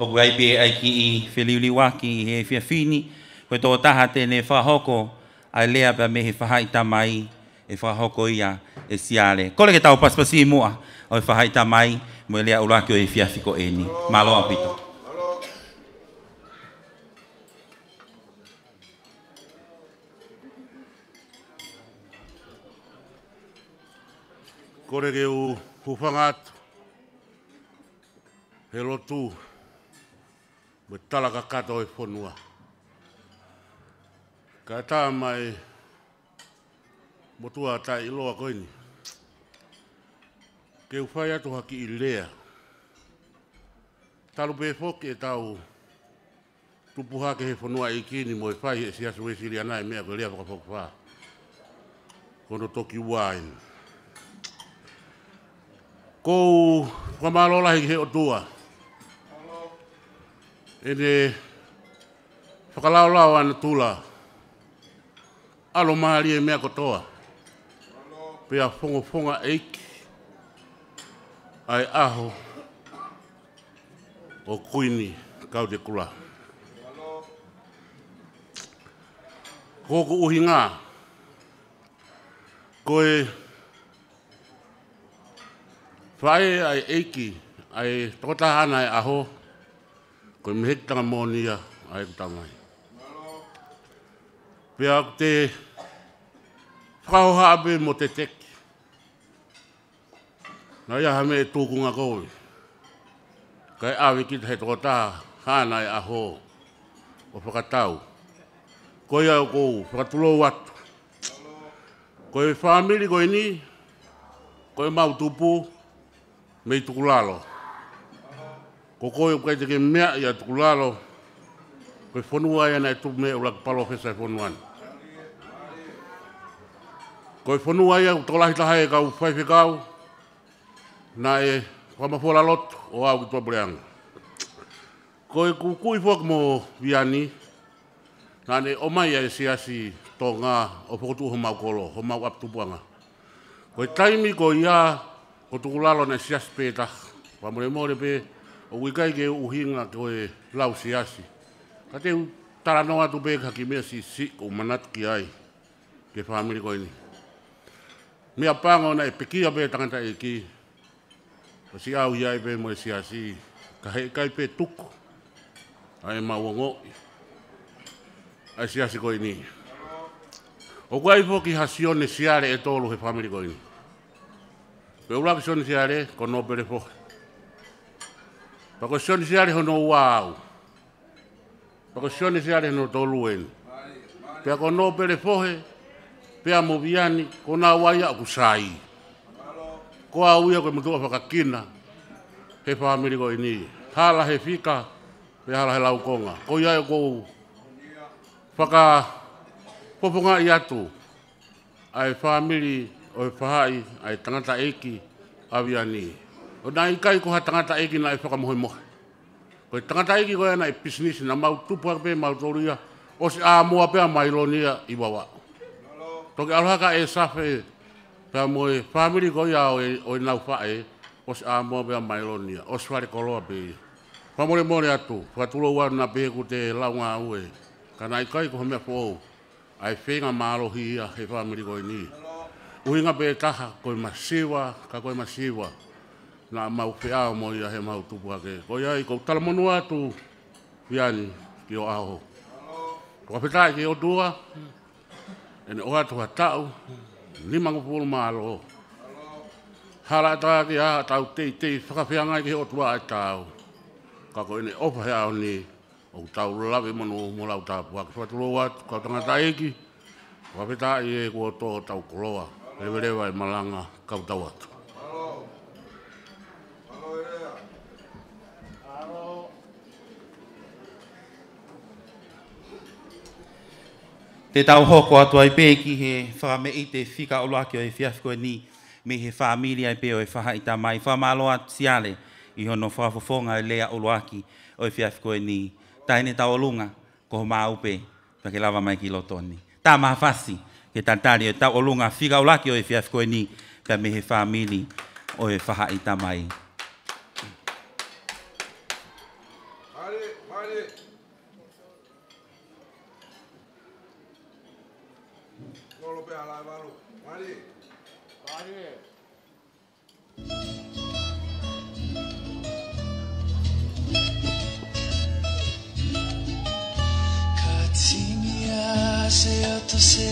o kua ai pe ai ki i whiliuli waki i he whiawhini, koe tō taha tēne whahoko a lea pia mehi whahaita mai e whahoko ia e siare. Ko leke tau paspasi i mua o e whahaita mai mo e lea ulakio e fiafiko e ni. Malo a pito. Kore ke u kuwhangatu. He lotu. Me talaka kato e whonua. Kato e whonua. Ka tā mai motua tā i loa koini. Ke uwhai atu haki i lea. Taru pē fōke e tau tupuha ke he whanua i kini mo e whai e siasu e siri anai mea ko lea whakapokwha. Kono toki wāin. Kou whamālolahi he o tua. Ene whakalaulau ana tūlaa alo maari e mea kotoa. Pea fongo fonga eiki, ai aho, o kuini kau te kula. Koko uhi ngā, koe whae ai eiki, ai tōtahana ai e aho, koe mehetanga mōnia ai kutangai. Pea te kutangai. Whao hape mo te teki. Nā ia hame e tūkunga kōwe. Kai awe ki te toko tā, hāna e aho o whakatau. Koi au kōu, whakatulou atu. Koi whamiri koi ni, koi mau tupu, mei tukulalo. Ko koi upkai teke mea i a tukulalo, koi whonua i anai e tupu mea ulaki palo whesai whonuani. Ko e whanua ia, o tolahi taha e gau whaife gau, na e whamafuola lot o au ki tua breanga. Ko e kukui fok mo viani, na ne o mai e siasi tō ngā o whakotu ho mau kolo, ho mau aptupuanga. Ko e taimi ko ia, ko tuku lalo na siasi pēta, whamore more pē, o wikai ke uhinga ko e lau siasi. Ka te taranoa tu pē kaki mea si si o manat ki ai, ke whamiri koe ni. Mea pāngo na e pekia pe tangata e si au iai e pe mo e si asi. Ka kai pe tuk. Ai ma wongo. A si asi koe ni. O kuai po ki hasione siare e tolu he family koe ni. Pe ura ki sione siare kono pere po. Pako sione siare hono wau. Pako sione siare no tolu en. Pe ako no pere fohe. Pako pe a moviani ko na waia aku sai ko a uia ko mutu afaka kina he pa mi ko ini hala he fika pe hala he lau konga ko ia e ko faka popunga ia tu ai family o fai e ai tangata eki aviani o dai kai ko tangata eki na faka e mo mo ko tangata eki ko na business na mau tu pa pe mau toria o a mo pe a mailonia i wawa Toki aloha ka e safe, pia moe family goi au e o i e nau fae, o se amoa bea mailonia, o se whare koloa pe. Pa more more atu, pa tulo wa na pe ku te launga ue, ka nai kai ko mea po au, ai whenga marohi a he family goi e ni. Uinga pe taha, koi masiwa, ka koi masiwa, na mau fea o moi a he mau tupu ake. Koi ai, ko talamonu atu, viani, ki o aho. Ko whetai ki o dua, mm ene oa tua tau, ni mango pulu malo. Hala ta ki a tau tei tei, whaka whianga ki o tua ai e tau. Kako ene opa hea o ni, o tau lawe manu o mula o tau puaki. Whatu lo watu, kau tanga ta eki, wapeta i e kua tō tau koloa. Rewerewa e malanga, kau tau Te tau hoko atu ai pēki he whakame i te whika o laki o e fiafko ni me he whamilia i pē o e whaha i tamai. Whamalo atu siale i hono whafofonga e lea o laki o e fiafko ni. Taine tau olunga ko ho maa upe pa ke lava mai ki loto ni. Tā maha whasi ke tantari o tau olunga whika o laki o e fiafko ni ka me he whamili o e whaha i tamai. Θυμιάσαι όταν σε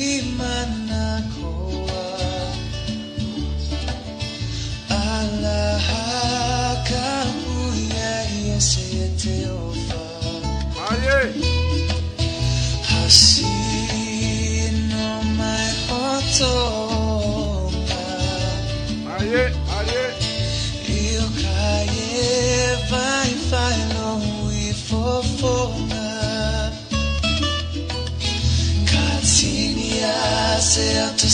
είμαι να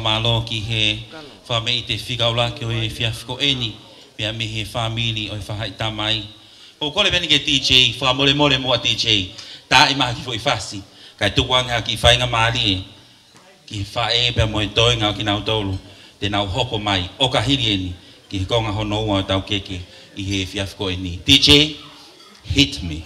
whamalo ki he whame i te whikaula ki o e whiafiko eni me a mehe whamili o e whahaita mai. O kore pene ke DJ, whamore more mua DJ, ta i maha ki fwoi whasi, kai tuku anga ki whainga maari e, ki whae e pia moe toinga o ki nau tolu, te nau hoko mai, o ka hiri eni, ki hikonga honoua o tau keke i he whiafiko eni. DJ, hit me.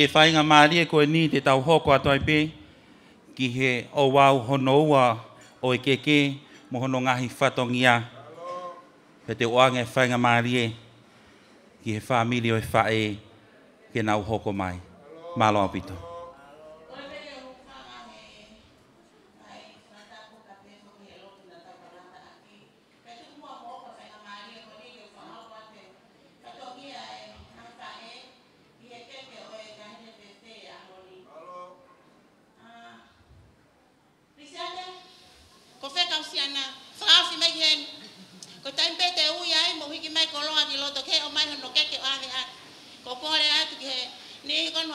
e whainga maari e koe ni te tau hoko atoi pe, ki he o wau honoua o e keke, mo hono ngahi whatongia, pe te oange whainga maari e, ki he whamili e whae, ke nau hoko mai. Malo apito.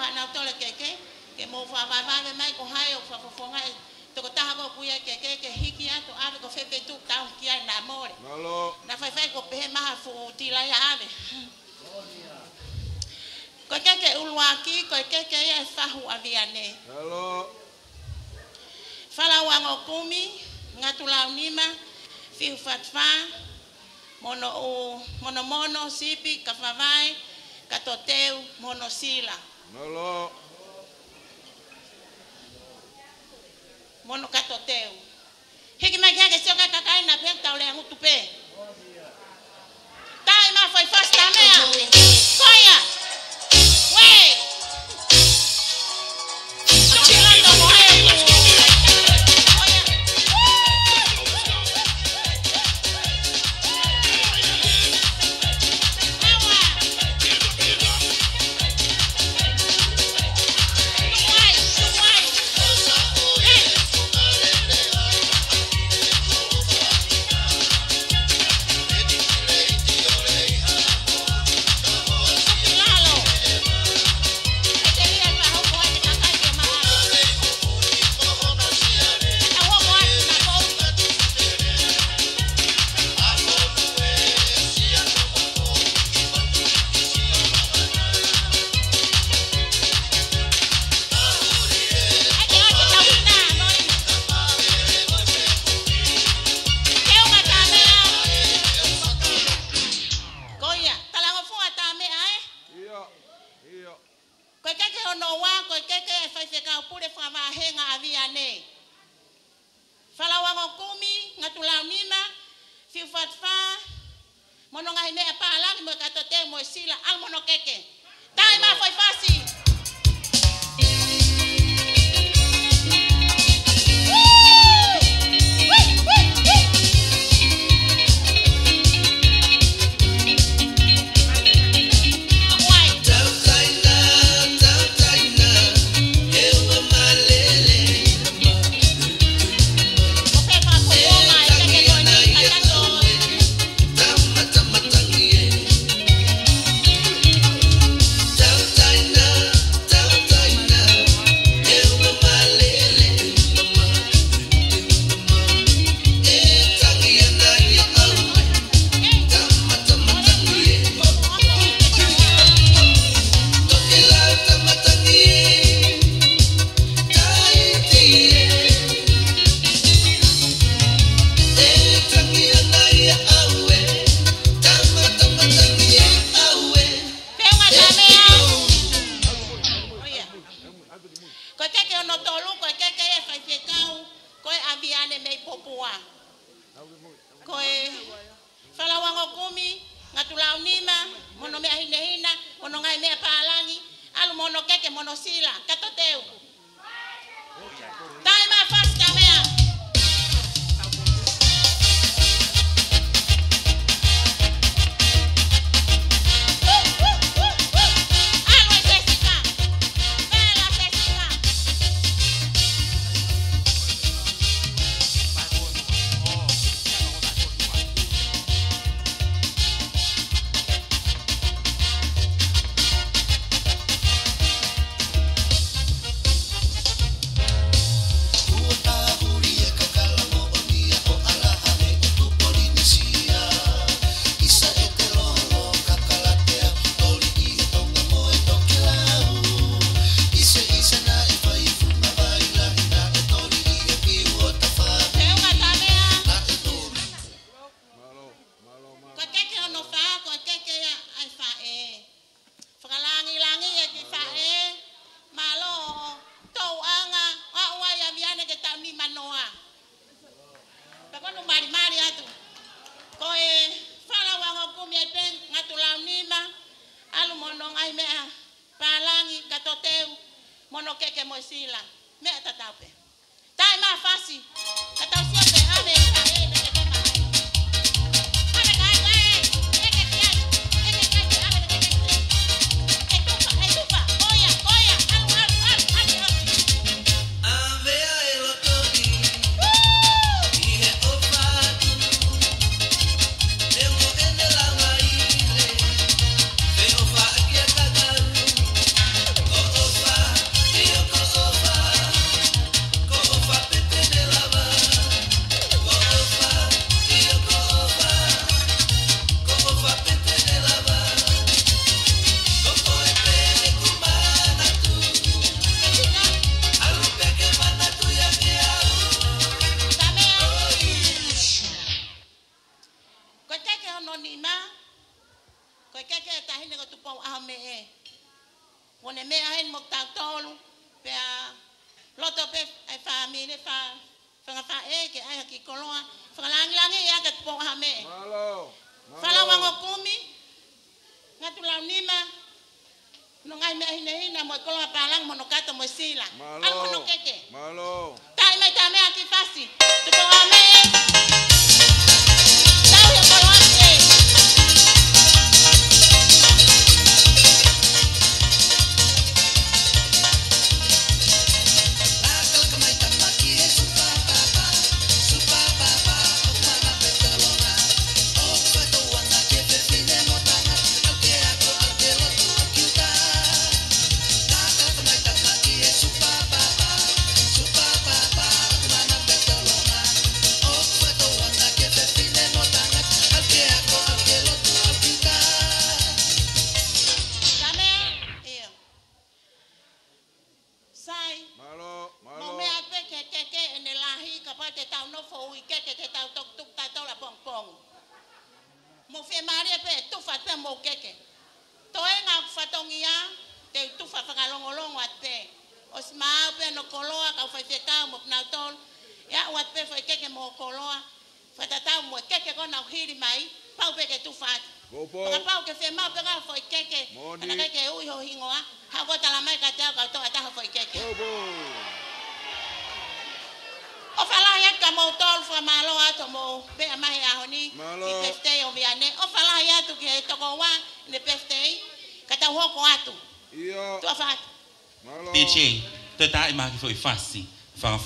whanau tole keke, ke mō whawaiwai mai ko hai o whafafonga e toko taha ko kuia ke ke ke hiki atu ave ko fepe tu tau ki ai na more. Malo. Na fai fai ko pehe maha fu tila ia ave. Ko ke ke uluaki ko ke ke ia fahu aviane. Malo. Fala wango kumi ngatulau nima fiu fatfa mono o mono mono sipi kafavai katoteu monosila. sila. Melo. Mono katoteu. Hiki mai kia kesio kai kakai na pek tau le angu tupe. Tai ma foi fasta mea. Koia. Wei.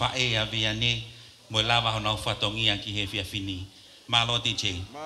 fa'e ya biyani mulawa hunau fatongi yang kihe fia fini malo dije malo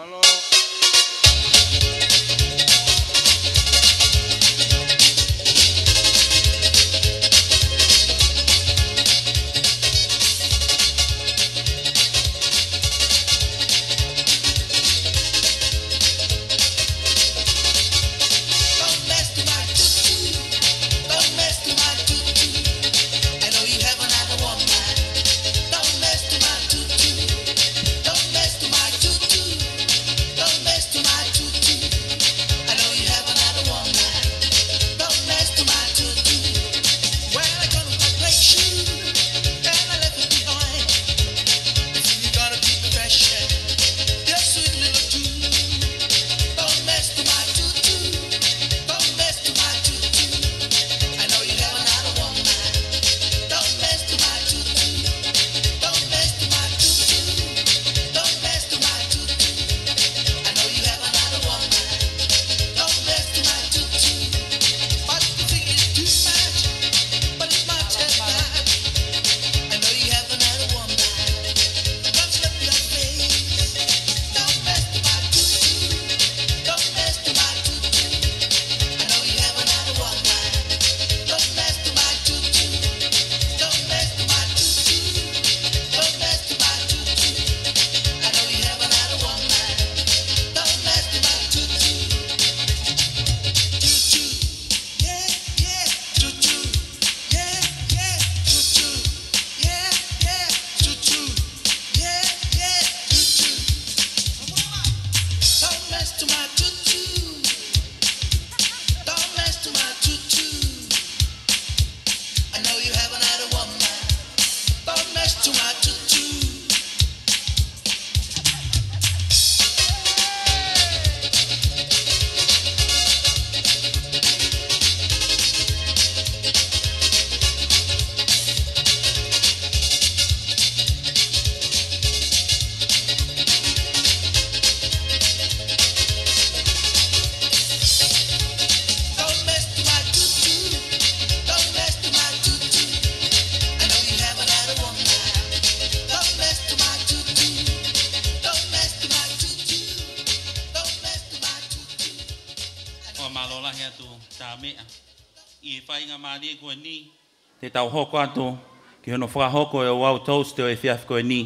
au hoko atu, ki hono whaka hoko e wau toast e fiaf koe ni,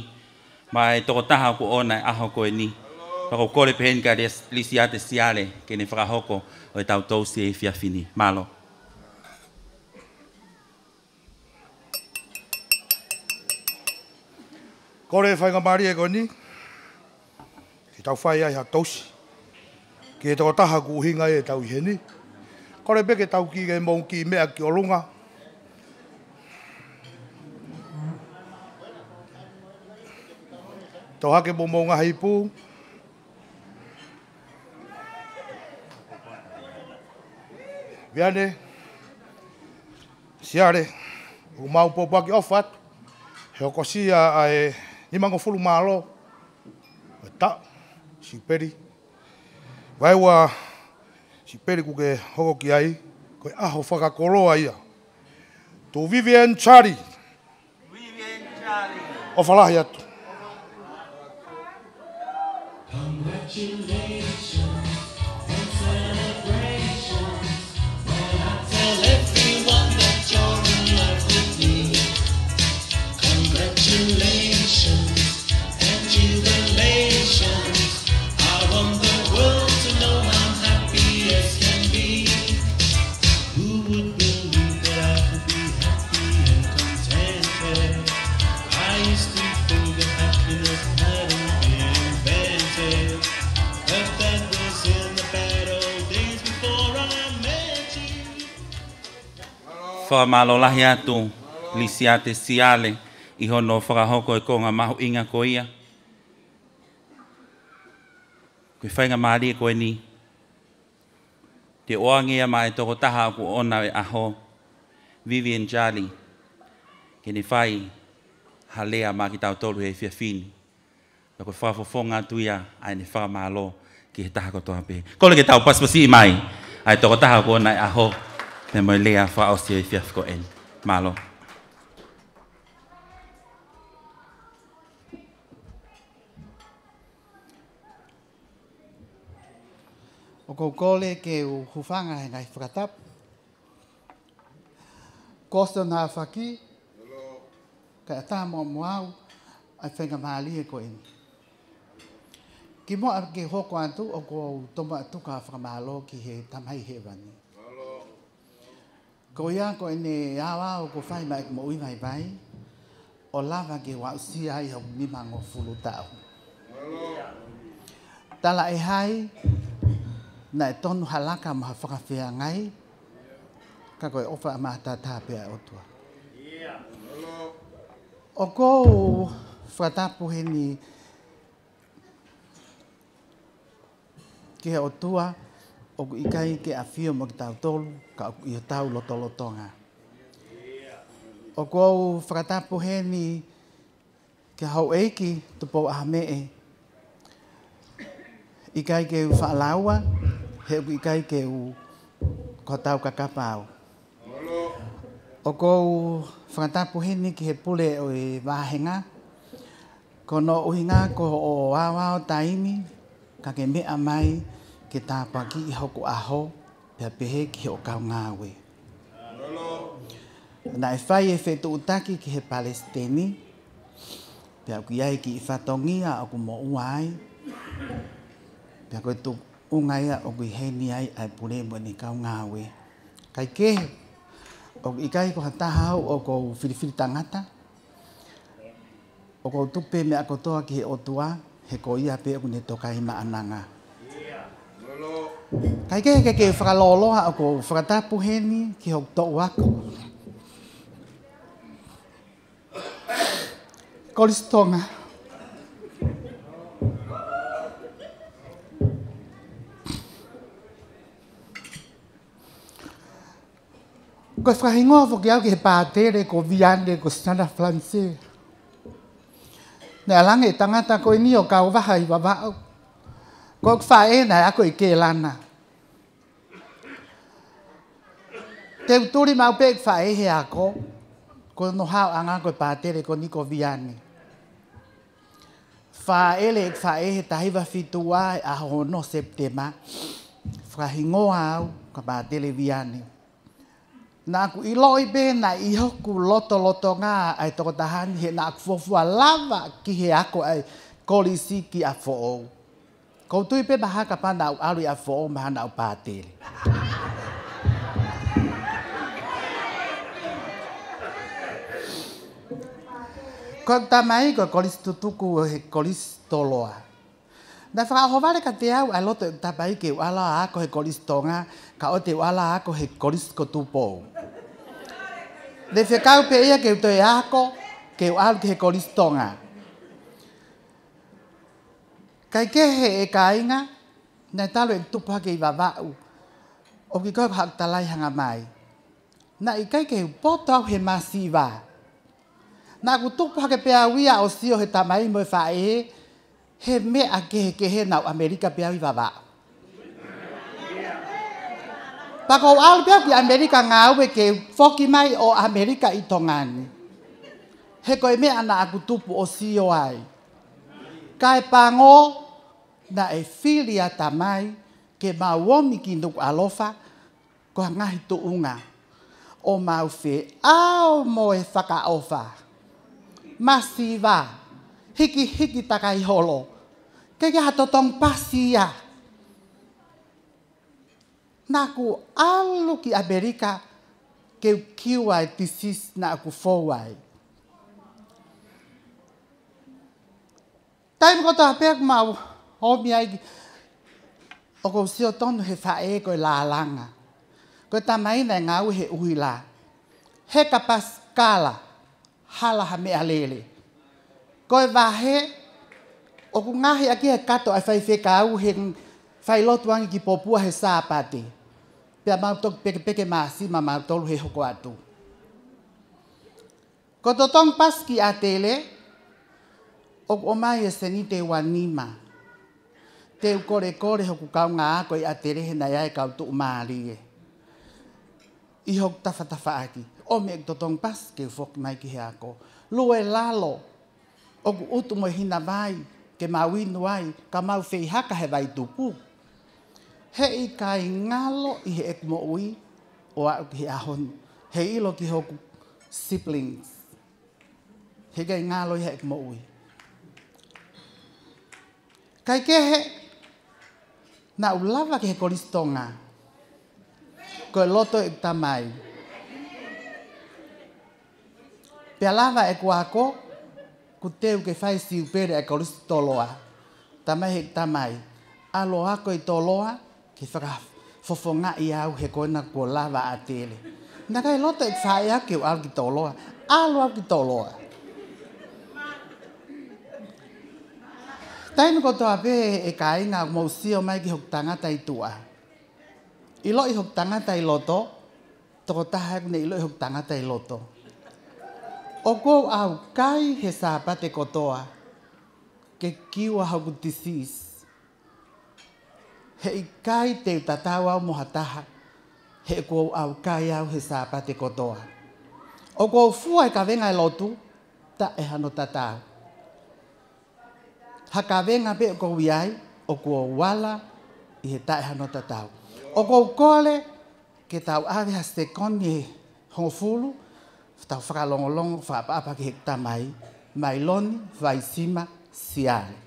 ma e toko taha ku ona e aho koe ni. Pako kore pehen ka lisi ate siale, kene whaka hoko o e tau toast e fiafini. Malo. Kore whainga mari e koe ni, ki tau whai ai ha toast, ki e toko taha ku uhinga e tau iheni, Kore peke tau ki ke mou ki mea ki o Tau hake mō mō ngahi pū. Viane, siare, u mau pō pāki ofat, he o kosi a e nimango fulu mālo, e tā, si peri. Vai wā, si peri kuke hoko ki ai, koe aho whakakoloa ia. Tō Vivian Chari. Vivian Chari. O whalahi atu. You Congratulations. fa malo lahi atu lisiate siale i hono whakahoko e konga mahu inga ko ia. Koe e ko ni. Te oange ia mai toko taha ku ona e aho Vivian Jali. Ke ni whai halea ma ki tau tolu he fia fini. Ta fa whafofonga tu ia ai ni whakamalo ki he taha kotoa pe. Kole ke tau paspasi mai ai toko taha ku ona e aho Vi må le fra oss i kirkeånd. Malo. O kou kole ke u hufanga he ngai whakatap. Kosto nā whaki. Ka atā mō muau. Ai whenga maali e ko eni. Ki mō ke hoko antu o kou toma atuka whakamalo ki he tamhai hewani. Ko ia ko ene awa o ko fai mai mo uimai vai. O lava ke wa si ai o mi ma ngo fulu tau. Tala e hai na e tonu halaka ma fa fa ngai. Ka ko ofa ma ta ta pe o tua. O ko fa ni ke o tua. Yeah o ku ikai ke afio fio mo ki tau tolu, ka o ku i tau loto lotonga. O ku au whakatapu he ni ke hau eiki tupo a hamee. Ikai ke u whaalaua, he o ku ikai ke u kotau kakapau. O ku au whakatapu he ni ki he pule o i e wāhenga, Kono uhinga ko o awao taimi, kake mea mai, ke tāpaki i hoko aho, te pehe ki he o kau ngāwe. Nā e whai e whetu utaki ki he palestini, te au ki ki i whatongia o ku mo uai, te au ki tu ungaia o ku heni ai ai pule mo ni kau ngāwe. Kai ke, o ki kai ko hata hau o ko whiriwhiri tangata, o ko tupe me a kotoa ki he otua, he ko ia pe o ku ne tokai maananga. ananga. Kai ke ke ke whakalolo ha ko whakatapu heni ki hok tō ako. Kolistonga. Ko whahingoa fo ki au ki he pātere ko viande ko standard francais. Nē alange tangata ko ini o kau waha i wawao. Ko fa e na ako i ke lana. Te uturi mau pe fa e he ako. Ko no ha anga ko patere ko niko viani. Fa e ele fa e he tai va fitua e a ho no septema. Fra hingo au ko le viani. Na ku i loi be na i hoku loto loto nga ai toko tahani he na ku fofua lava ki he ako ai kolisiki a fo'ou. Kau tu ipe baha kapa nau alu ya fo baha nau patil. Kau tamai kau kolis tutuku eh, kolis toloa. Da fra hovare ka te au alo te tapai ke wala a ko he kolis tonga ka o te wala a ko he kolis kotupo. tupo. De fe kau pe ia ke utoe ako ke wala ke kolis tonga. Kai ke he e kainga, nga talo e tupa ke iwa vau. O ki koe hak talai hanga mai. Na i kai ke upoto au he masi iwa. Na ku tupa ke pea wia o sio he tamai mo e fae he, he me a ke he ke he nau Amerika pea iwa vau. Pako au alu pia ki Amerika ngā ue ke foki mai o Amerika i tongani. He koe me ana aku tupu o sio ai. He kai pango na e filia tamai ke mawomi ki nuku alofa ko ngahi tu unga o mau fe ao mo e faka ofa masiva hiki hiki takai holo ke ya totong pasia naku alu ki aberika ke kiwa tisis na aku fowai Taimu kota hapea kuma omi aiki. Oko usio tonu he fae koe la langa. Koe ta maina e ngau he ui la. He kapas kala hala ha mea lele. Koe vahe, oku ngahi aki he kato ai fai feka au he fai lotu angi ki popua he sāpate. Pea mautok peke peke maasi ma mautolu he hoko atu. Koto tong paski a tele, o o mai e seni te wanima. Te u kore kore hoku ka ngā ko i aterehe na iai kau tuu maarie. I hok tafa tafa aki. O me ek totong pas ke u fok mai ki he ako. Lue lalo. O ku utu mo hina vai. Ke mau inu ai. Ka mau fei haka he vai tupu. He i kai ngalo i he ek mo ui. O a uki he ahon. He ilo ki hoku siblings. He kai ngalo i he ek mo ui. Kai ke he? Na ulava ke he koristonga. Ko e loto i tamai. Pea lava e kuako, ku teu ke fai si upere e koristo Tamai he tamai. Alo ako i toloa, ke whaka fofonga i au he koina kua lava a tele. Nga kai loto e fai ake u alki toloa. Alo alki toloa. Taimi ko toa kai e kainga o mai ki hoktanga tai tua. Ilo i hoktanga tai loto, toko taha kune ilo i hoktanga tai loto. O kou au kai he sāpa te kotoa, ke kiwa hoku tisis. He i kai te utatau au mohataha, he kou au kai au he sāpa te kotoa. O kou fua e ka venga e lotu, ta e hano tatau. venga pe ko wiai o ko wala i he tae hanota tatau. O ko kole ke tau ave has te koni hongfulu tau whakalongolongo pa ki hekta mai mai loni vai sima siale.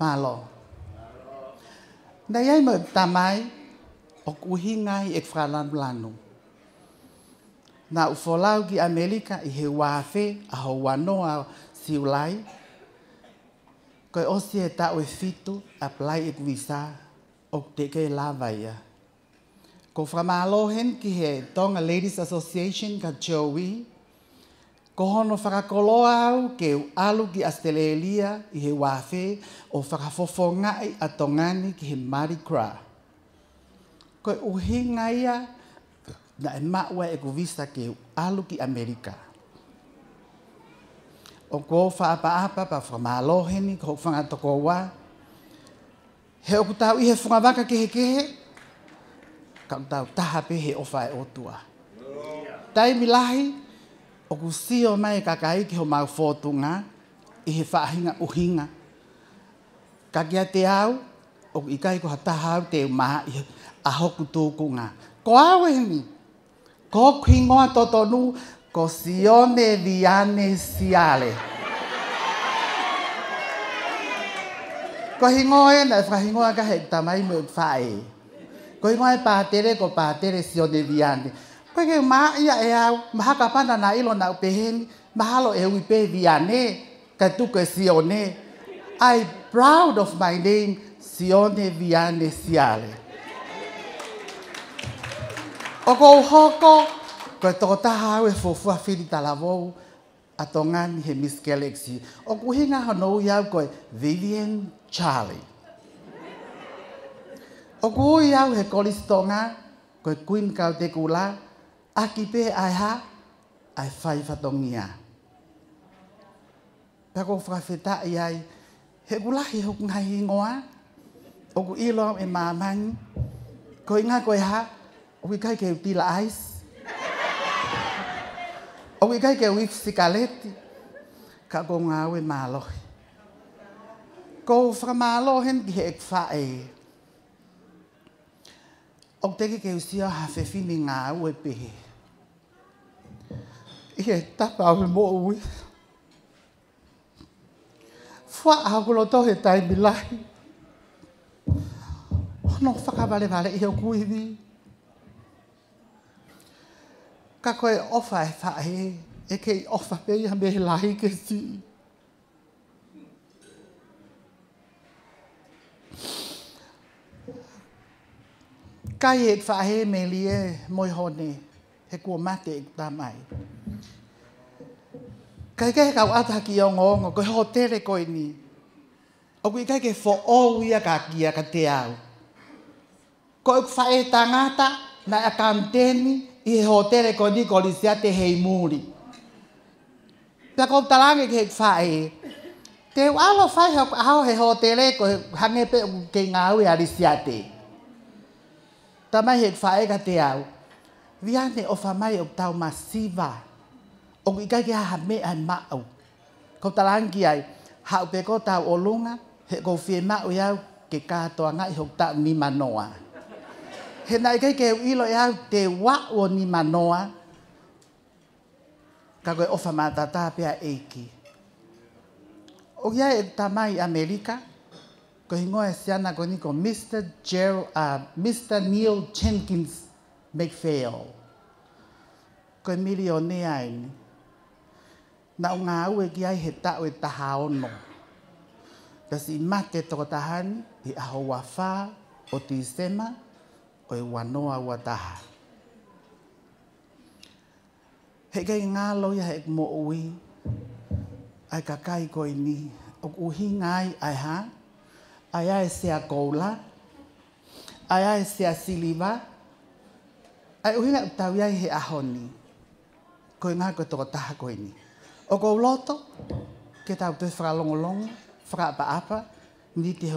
Malo. Na yai ma tamai ok uhi ngai e fralan blanu. Na ufolau ki Amerika i he wafe a ho wanoa siulai. Koe osi e tau e fitu a plai e kuisa ok teke e lava ia. Ko framalohen ki he Tonga Ladies Association ka Joey, kohono whakakoloa au ke alu ki asteleelia i he wafe o whakafofonga i atongani ki he Mardi Gras. Koe uhi ngaia na e maua e kuvista ke alu ki Amerika. O kua whaapaapa pa whamaloheni ko whangatoko wa. He oku tau i he whungawaka kehe kehe, ka tau taha pe he ofa e otua. Tai milahi, o ku sio mai kakai ki ho mau fotu i he whaahinga uhinga. Ka kia te au, o ku ikai ko hataha au te mā i a hoku tōku ngā. Ko awe ni, ko kui ngoa totonu, ko sione viane siale. Ko hingoa e na, ka hingoa ka he tamai mo whae. Ko hingoa e pātere, ko pātere sione viane. Ko cái cái má ấy à, à má cả pan là ít lần nào bên má lo yêu bị vì anh à ấy cái tu I proud of my name sion ấy vì anh ấy xiale o ta ha we fo fo fi atongan he miss galaxy o ku hinga ha no ya ko Charlie o ku he ko listonga ko queen ka te aki pe ai ha ai fai fatongia ta ko fa feta ai he gula he hok ngai ngoa o ku i lo e mamang ko inga ko ha o ki kai ke ti la ais o ki kai ke wi sikaleti ka ko nga we malo ko fa malo hen ki he fa e o te ke ke usia ha fe fini nga we pe he ia tapa awe mo ui. Fua a hakulo tohe tai milahi. Ono whakavale vale ia kuivi. Ka koe ofa e whae, e kei ofa pe ia me he lahi ke si. Kai e whae me lie moi honi. Kai e whae me lie moi honi he kua mate i tā mai. Kai kai kau ata ki o ngongo, koi ho tere koi ni. O kui kai ke fo o uia ka kia ka te au. Koi kwa e tangata na a kanteni i he ho tere koi ni koli sia te hei muri. Pia kou talange ke kwa e. Te u alo fai hao he ho tere koi hangepe ke ngā ui ari sia te. Tamai he kwa e ka te au viane o fa o tau masiva. O ki kai ha ha me ai e mau. Ko ta langi ai, ha upe ko tau o lunga, he ko fie mau iau, ke katoa ngai hok ta ni manoa. He nai kai ke uilo iau te wa o ni manoa, ka koe ofa mata ta pia eiki. O kia e ta mai Amerika, ko hingoa e siana ko Mr. Gerald, uh, Mr. Neil Jenkins fail ko e milione ai ni. Na unga au e ki ai he tau e taha ono. Tasi mate toko tahani, i aho wafa, o ti sema, o e wanoa ua taha. He kei ngā loia he mo ui, ai kakai koi ni, o kuhi ngai ai ha, ai ai sea koula, ai ai sea siliva, ai uhina utawiai he ahoni. Ai uhina utawiai he ahoni. Kau nga ko tahu ta ko ini o ko loto kita ta to fra long long fra pa apa ni ti ho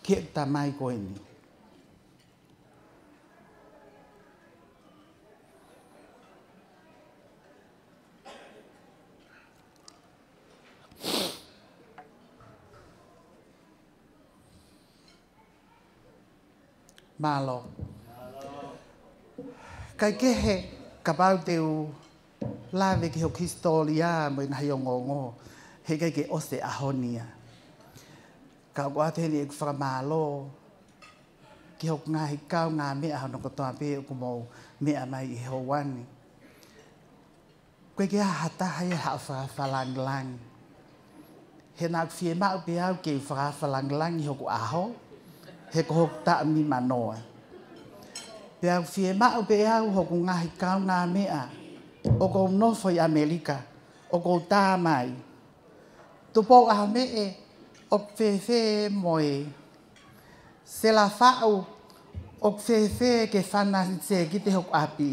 kita ke ta mai ko ini Malo. Malo. Kai kehe kapau teu la ve ki ho kistolia mo na yo ngongo he ka ke ose ahonia ka wa te ni fra malo ki ho nga hi ka nga me a no ko ta pe ko mo me a mai ho wan ko ke hata hai ha fa fa lang lang he na fie ma pe au ke fra fa lang lang ho ko aho he ko ta mi manoa pe au fie ma pe au ho ko nga hi ka o kou nofo i Amerika, o kou tā mai. Tu pou a me e, o kwewe moe. Se la whau, o kwewe ke whana se ki te hok api.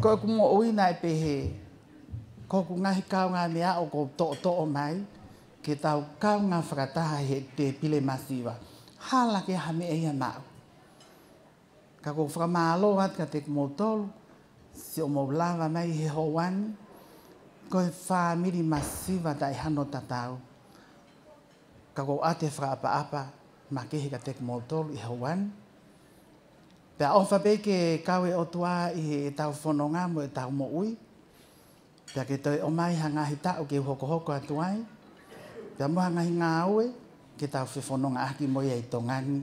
Ko e kumo uina e pehe, ko ku ngahi kau ngā mea o kou to o to o mai, ke tau kau ngā whakataha he te pile masiwa. Hala ke ha me e ia nāu. Ka kou whakamālo at ka te kumo tolu, si o moulava mai he hoan, ko e whaamiri masiva ta e hano tatau. Ka kou ate whaka apa apa, ma kehe ka tek motol i hoan. Pea ofa peke kawe o tua i e tau whanonga mo e tau mo ui. Pea ke toi o mai ha ngahi tau ke hoko hoko atuai. Pea moha ngahi ngā aue, ke tau whanonga aki mo i e tongani.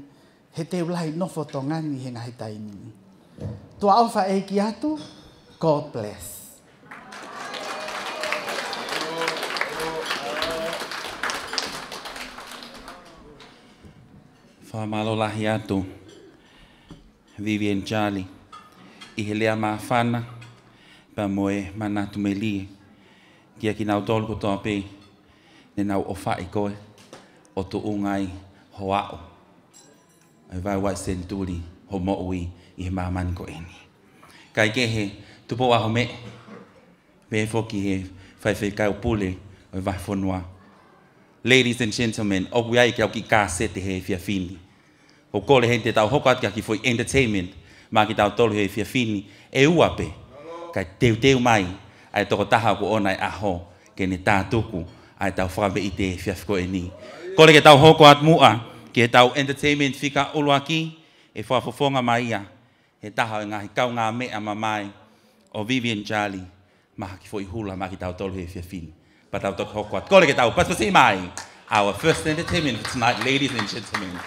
He te ulai nofo tongani he ngahi taini. Tua ofa eiki atu, God bless. Famalo lahiatu, Vivian Jali, Ihelea Mafana, Pamoe Manatu Meli, Tia Kinau Tolko Tope, Nenau Ofa Ikoe, Oto Ungai Hoao, Vaiwa Senturi, Homo Ui, Ihmaman Koeni. Kaikehe, Kaikehe, tu po aho me be fo ki he fai fai kai pule o va fo noa ladies and gentlemen o wi ai ki au ki ka sete he fia e fini o ko hente tau hoka ki ki foi entertainment ma ki tau tolu he fia fini e, e uape kai teu teu mai ai toko taha ko onai aho ke ne ta ai tau fra be ite fia fko e ni ko le ke tau hoko at mua ki he tau entertainment fika ulua ki e fa fofonga mai ia he taha e ngahi kau ngā mea mamai o Vivian hula tau tolu Pa tau Kore ke tau, paspasi mai. Our first entertainment for tonight, ladies and gentlemen.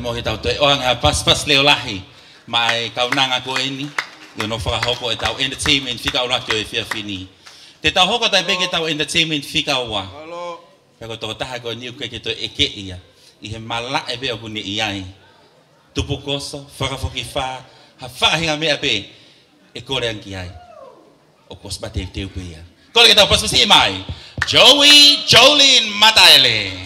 mo hitau tu o oh, ang ah, pas pas leo lahi mai kau nang aku ini yo no fra hoko itaw e entertainment fika ora tu fia e fini te tau hoko ta bege tau entertainment fika wa halo pego to ta ha ko niu ke ke to eke ia i he mala e be ogu ni ia i tu pu koso fra foki fa ha fa hi me ape e kore an ki ai o kos ba te te u pe ia kole ke tau pas pas mai Joey Jolene Mataele. Mataele.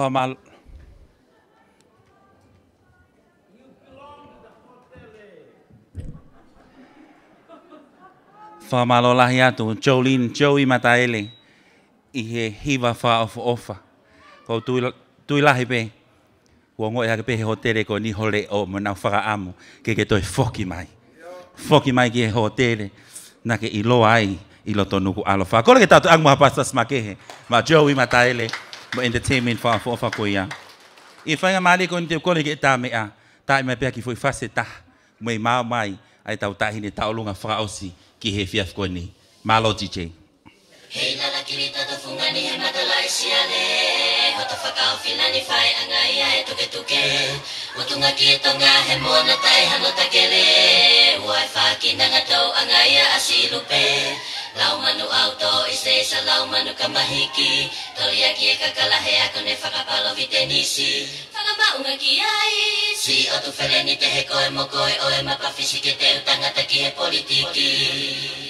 whamal. Whamal o lahi atu, Jolene, Joey Mataele, i he hiva wha of ofa. Ko tui, tui lahi pe, ua ngoi hake pe he hotere ko ni hole o mo nau whaka amu, ke ke toi foki mai. Foki mai ki he hotere, na ke i loa ai, i loto nuku alofa. Kole ke tatu angu hapastas ma kehe, ma Joey Mataele. Mataele mo entertainment fa fo fa ko ya e fa nga mali ko nte ko le ta me a ta me pe ki fo fa se ta mo ma mai ai ta ta hine ta lo nga fa o si ki he fi as ko ni malo dj hey la ki ta e ta fu nga ni he ma ta la si a le ho ta fa ka o fi na ni fa e nga e to ke tu ki to nga he mo na ta e ha no ta ke wa fa ki nga to nga ya a si lu Lau manu au to i se sa lau manu ka mahiki Tori a kia e ka kalahe a kone whakapalo vi te nisi Whakapa unga ki ai Si o tu where ni te he koe mo koe o e mapawhisi Ke te utanga ta ki he politiki, politiki.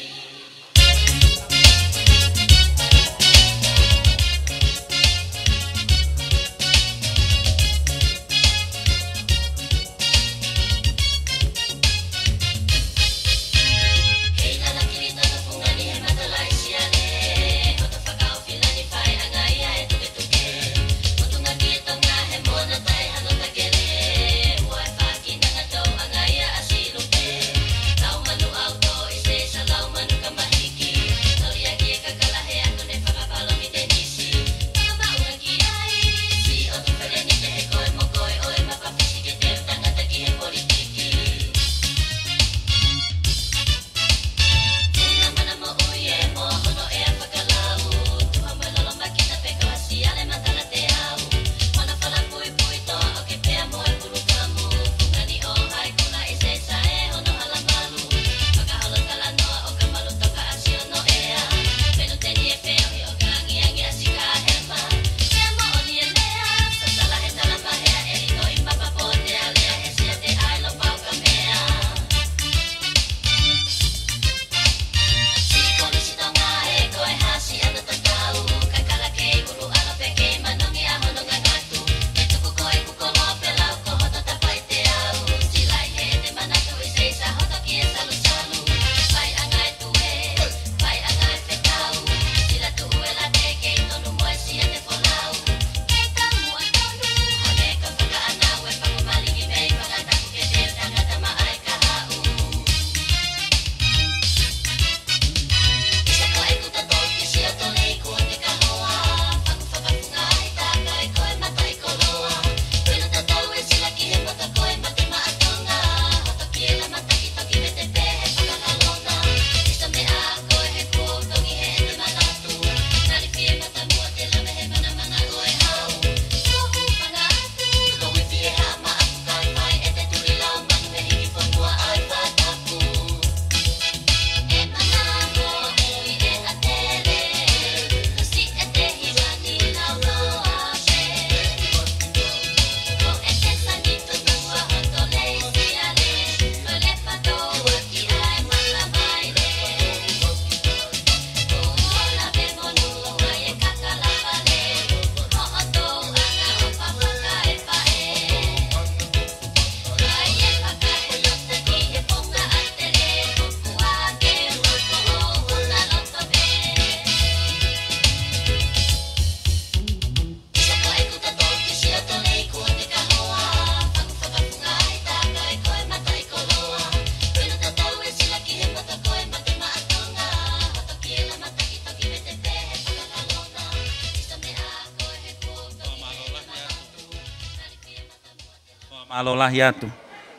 lahi atu.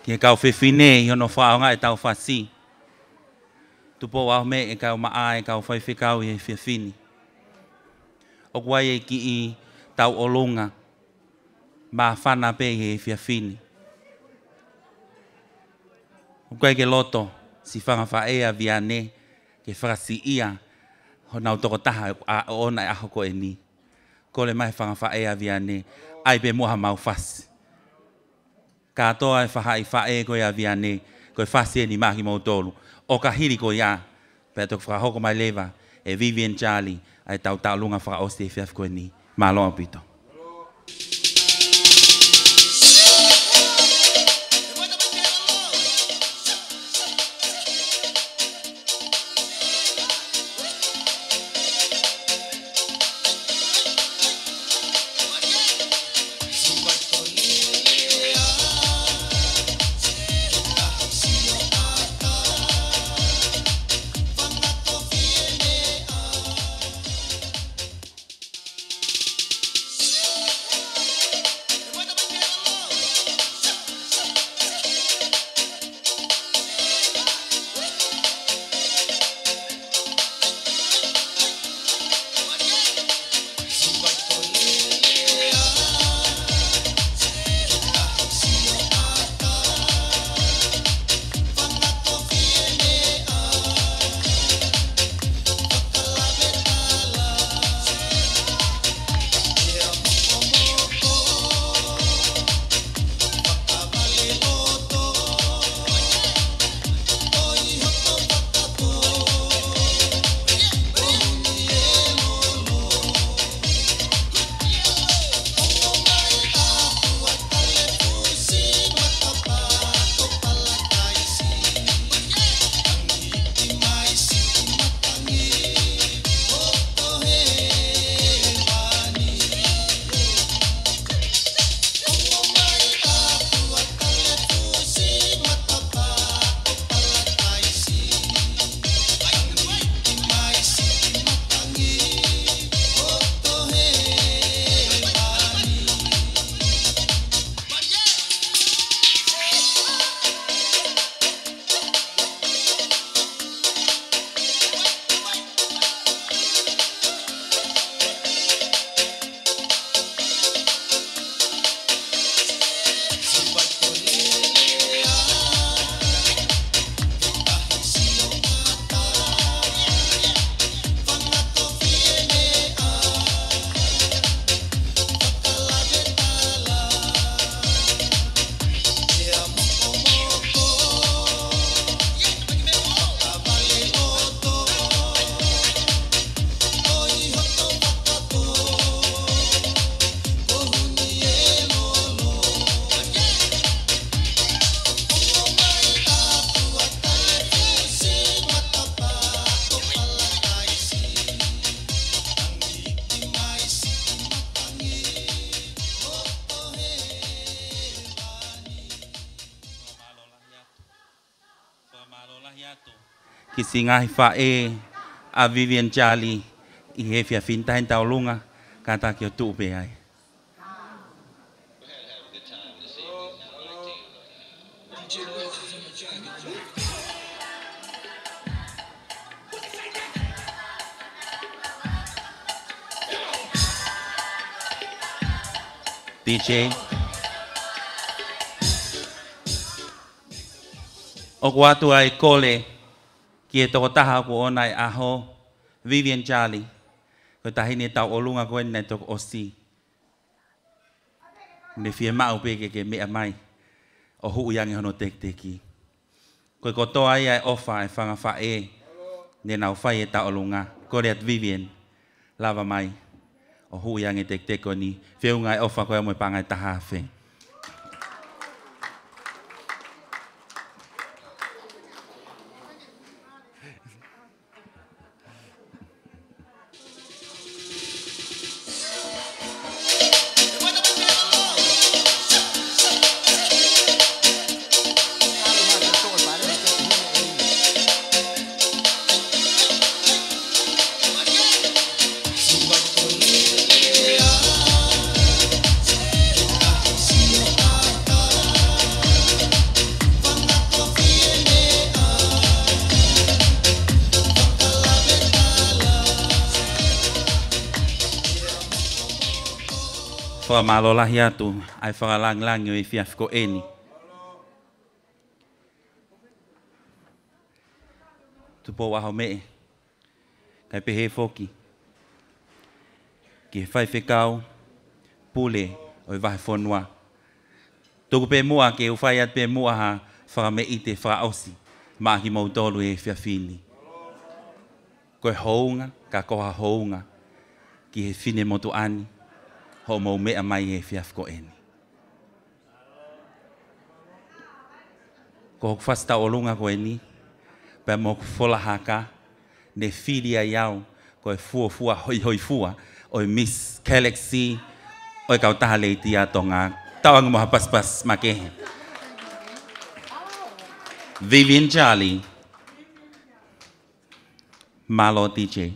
Ki e kau whewhine i hono whaonga e tau whasi. Tupo au me e kau maa e kau whaiwhikau i e whewhini. O kuai e ki i tau olunga. Ma whana pe i e whewhini. O kuai ke loto si whanga whaea via ne ke whakasi ia hona utoko taha a ona e ahoko e ni. Ko le mai whanga whaea via ne. Ai be moha mau fasi katoa e faha i fae ko ia via ne, ko e ni mahi mo tolu. O ka hiri ko ia, pe tuk whakahoko mai lewa, e vivien chali ai tau tau lunga whakaosti e fiaf ko ni. Malo apito. Malo apito. singa fa e a Vivian Charlie i he fia finta hen tau lunga ka ta ki o tu pe ai DJ O guatu ai cole kietokota ko onai aho Vivian Charlie. Ko tahi ni tau olunga ko ni toko osi. Ne fie mau peke ke mai. O huu hono tek teki. ko kotoa ai ai ofa e fanga fae e. Ne nau whai e olunga. Ko reat Vivian. Lava mai. O huu yangi tek teko ni. Whiunga e ofa mo pangai taha whenga. whaka malo lahi atu, ai whaka lang lang yo i fiafko eni. Tupo waho mee, kai pehe foki. Ki he whai whekau, pule o i vahe whonua. Tuku pe mua ke u whai at pe mua ha whaka me i te whaka osi, maa ki mautolu e fiafini. Koe hounga, ka koha hounga, ki he fine motu ani. ho mo me a mai e fiaf ko en ko fasta olunga ko eni pe mo fola haka ne filia yao ko e fua fua hoi hoi fua o miss galaxy o ka ta le tia tonga tawang mo pas pas make Vivian Charlie Malo DJ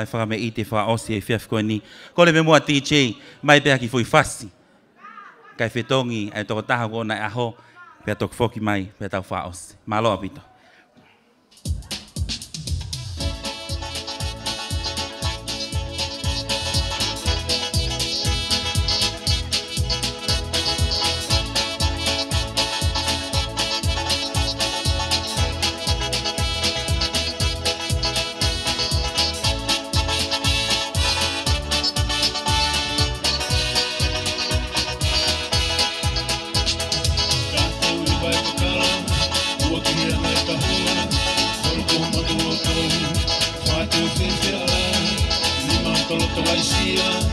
ai fa me ite fa o si fef ko ni ko le memo ti che mai pe aki foi fasi kai fetongi ai to ta ho na e aho pe to foki mai pe ta fa o si malo abito you.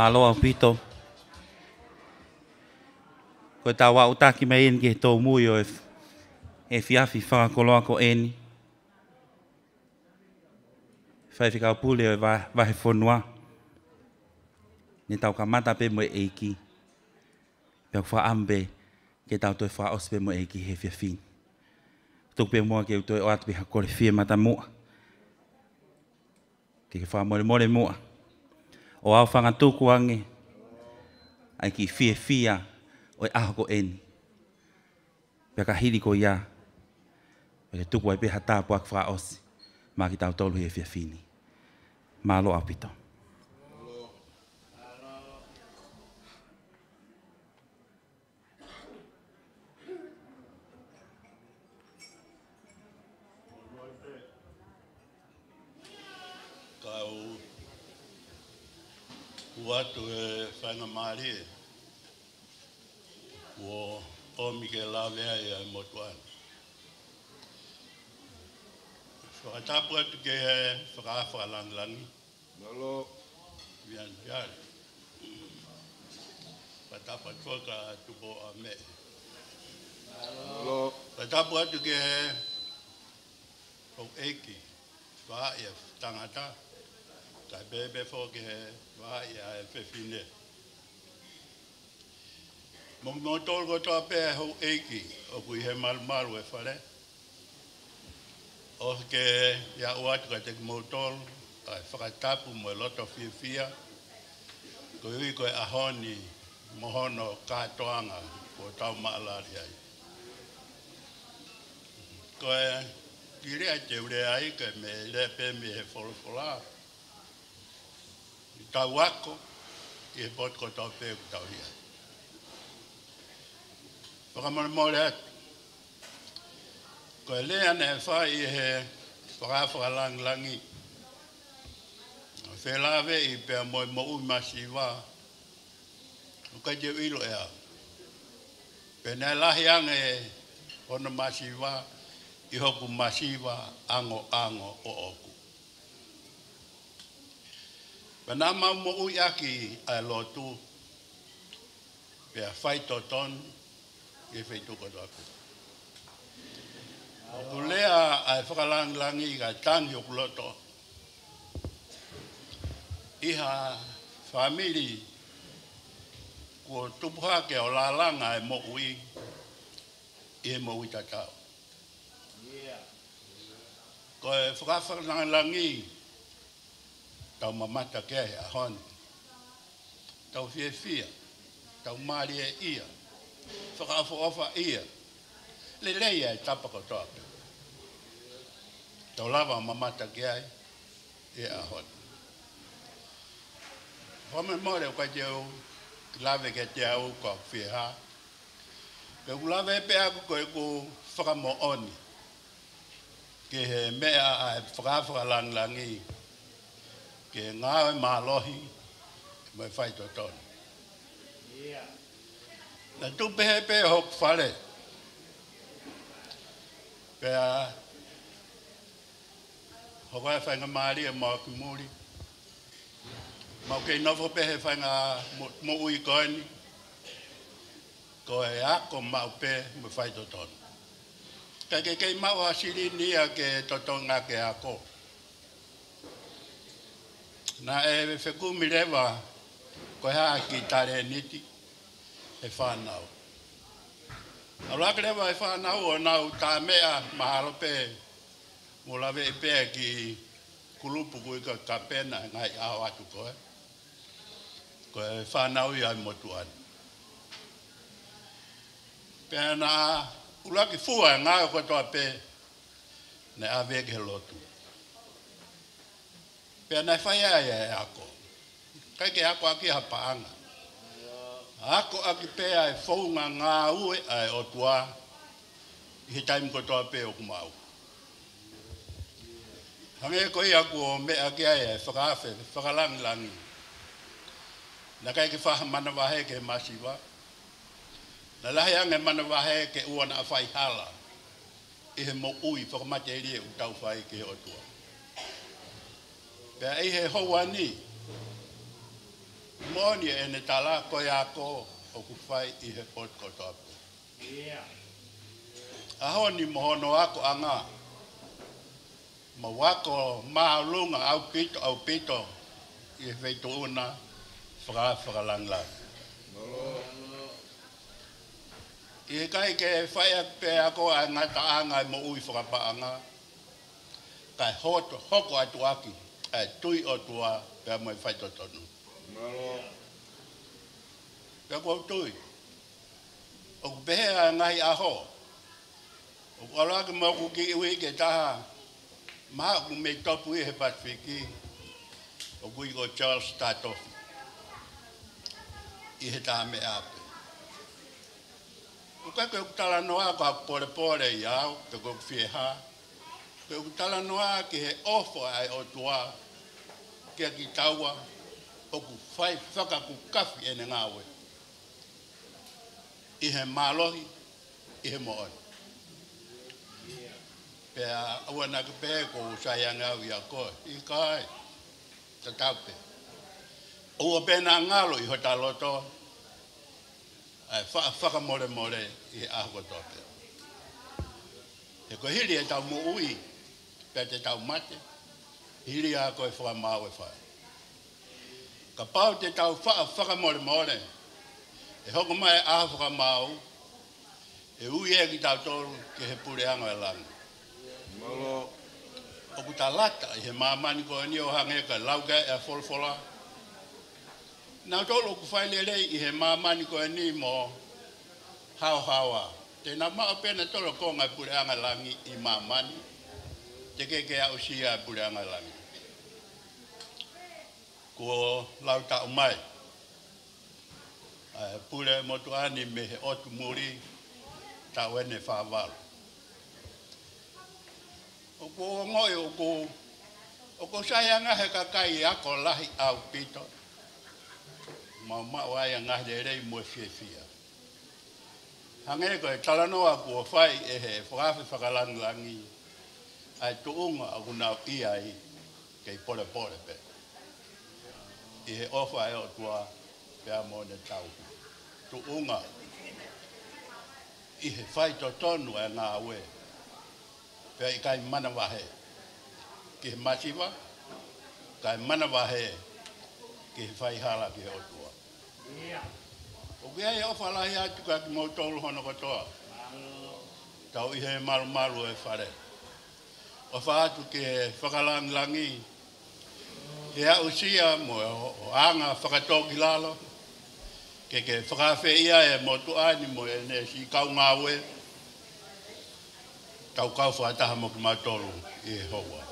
Maloa o pito. Ko e tāua utaki mai enge he tō mui o e, e fiafi whakakoloa ko eni. Whai whikau pule o e wahe whonua. Ni tau ka mata pe mo eiki. Pea kwa ambe ke tau toi fwa os pe mo eiki he fiafi. Tuk pe mua ke utoi o atu piha kore fie mata mua. Ke ke fwa more more mua. Mua o au whangatoko ange, ai ki fie fia o e ahako eni. Pia ka hiri ko ia, pia ka tuku ai peha tāpua ki whaosi, mā ki tau tolu he fia fini. Mā lo apitoa. watu e eh, whanga Māori e. Wo o Mike Lavea e eh, ai ya, motuani. So a tapu atu ke e eh, whakaafa langlangi. Nalo. Vian piari. Pa tapu atu ka tupo a me. Nalo. Pa tapu atu ke e kou eiki. e tangata. tai bebe foke he, vai a e fefine. Mo mo tol go to ape ho eki, o kui he mal mal e we fale. O ke ya uatu ka teki mo tol, a e whakatapu mo e loto fia ko iwi ko e ahoni mohono katoanga ko tau maalari ai. Ko e kiri ai te ure ai ke me lepe me he wholofola. Ko i tau ako, i e bot ko tau pe ku tau hia. Whakamana mōre atu. Ko lea ne whai i he whakawhaka lang langi. Whelawe i pēr mōi mō ui masi i wā. O kai te wilo ea. Pēr nei lahi ange e ono masi i wā. I hoku masi i wā ango ango o oku. Ka nā mau mo ui aki a lo tu, pe a whai tō ton, e whai tūko tō aku. O ku lea a e whakalang langi ka tangi o kuloto, iha whamiri kua tupuha ke o lalanga e mo ui, e mo ui tatau. Ko e whakafakalang langi, langi, tau mamata ke a hone. Tau fie fia, tau mari e ia, whakafo ofa ia, le leia e tapako toape. Tau lava mamata kehe e a hone. Home more o kaite au, lave ke te au kwa fie ha, Ke u lave e pea e ku koe ku mo oni. Ke he mea a e whakawhaka lang langi i ke ngā e mālohi, e mai whai tō tōni. Nā tū pehe pē hok whare, pēa hokai whainga Māori e mau ki Māori, mau kei nofo pehe whainga mō ui koeni, ko e ako mau pē, mai whai tō ke tō tō ke Kei kei mau a siri ni a ke tō tō ngā ke ako. Na e whekū mirewa ko hea ki tare niti e whānau. A rakarewa e whānau o nau tā mea mahalo pē lawe e pē ki kulupu kui ka ka pēna ngai au atu koe. Ko e whānau i ai motu ani. Pēna ulaki fua e ngai o katoa pē ne awege lotu pia nai whai ai e ako. Kai ke ako aki ha paanga. Ako aki pē ai e whaunga ngā ue ai o tua he taim kotoa pē o kumau. Hange ko i aku o me aki ai e whakaafe, whakalangilangi. Na kai ke whaha mana wahe ke masiwa. Na lahi ange mana wahe ke uana a whai hala. I he mo ui whakamate i e rie utau whai ke o tua pe ai he ho ani moni e ne tala ko ya o ku fai i he pot ko top yeah. Aho ni mo no ako anga ma wa ko ma lunga au pito au pito i he to una fra fra lang lang I he kai ke e whai a pē a koe a ngata a ngai mo ui whakapa a ngā. Kai hoko atu aki e tui o tua pe mai fai to tonu. Pe ko tui. O be a ngai a ho. O ala ke mo ki we ke ta ha. Ma ku me to pu e pa fiki. O ku i go Charles Tato. I he ta me ape. O ka ke ku tala pore pore ya, pe ko fie Ha pe u tala noa ke he ofo ai o tua ke ki taua o ku fai whaka ku kafi ene ngāwe. I he mālohi, i he mōi. Pea aua nā ka pē ko u sai anga au i a koe, i kai, ta O Ua pē nā ngālo i hota loto, ai whaka more more i he ahua tōpe. He ko hiri e tau mō ui, pe te tau mate, hiri a koe whaka māo e whai. Ka pau te tau whaka whaka more more, e hoko mai a whaka māo, e ui e ki tau tōru ki he pūre hanga e langa. Malo. O ku lata i he māmani koe ni o hanga e ka lauka e a wholwhola. Nā tōru o ku rei i he māmani koe ni mō hau hawa. Tēnā maa pēna tōru kōngai pūre hanga e langi i māmani. Malo te ke ke au si a pule anga lami. Ko lau ta umai. Uh, eh, pule motu ani me he otu muri ta wene whawaru. O ko ngoi o ko o ko sai anga he kakai ako lahi au pito. Ma ma o ai anga he rei mo fie fia. Hangere koe talanoa kua whai e he whakawhi whakalangi langi. langi ai to unga aku na i kei pole pole pe. I he ofa e o tua pe a mone tau. To unga i he fai to tonu e ngā ue pe i kai mana wahe ki he masiwa kai mana wahe ki he fai hala ki he o tua. O kia e ofa lahi atu ka ki mou tolu hono katoa. Tau i he maru maru Tau i he maru e whare o whaatu ke whakalangilangi. Ke a usia mo o anga whakatoki lalo, ke ke whakawhe ia e mo tu ani mo e ne si kau ngāwe, tau kau whakataha mo ki mātoro i e hoa.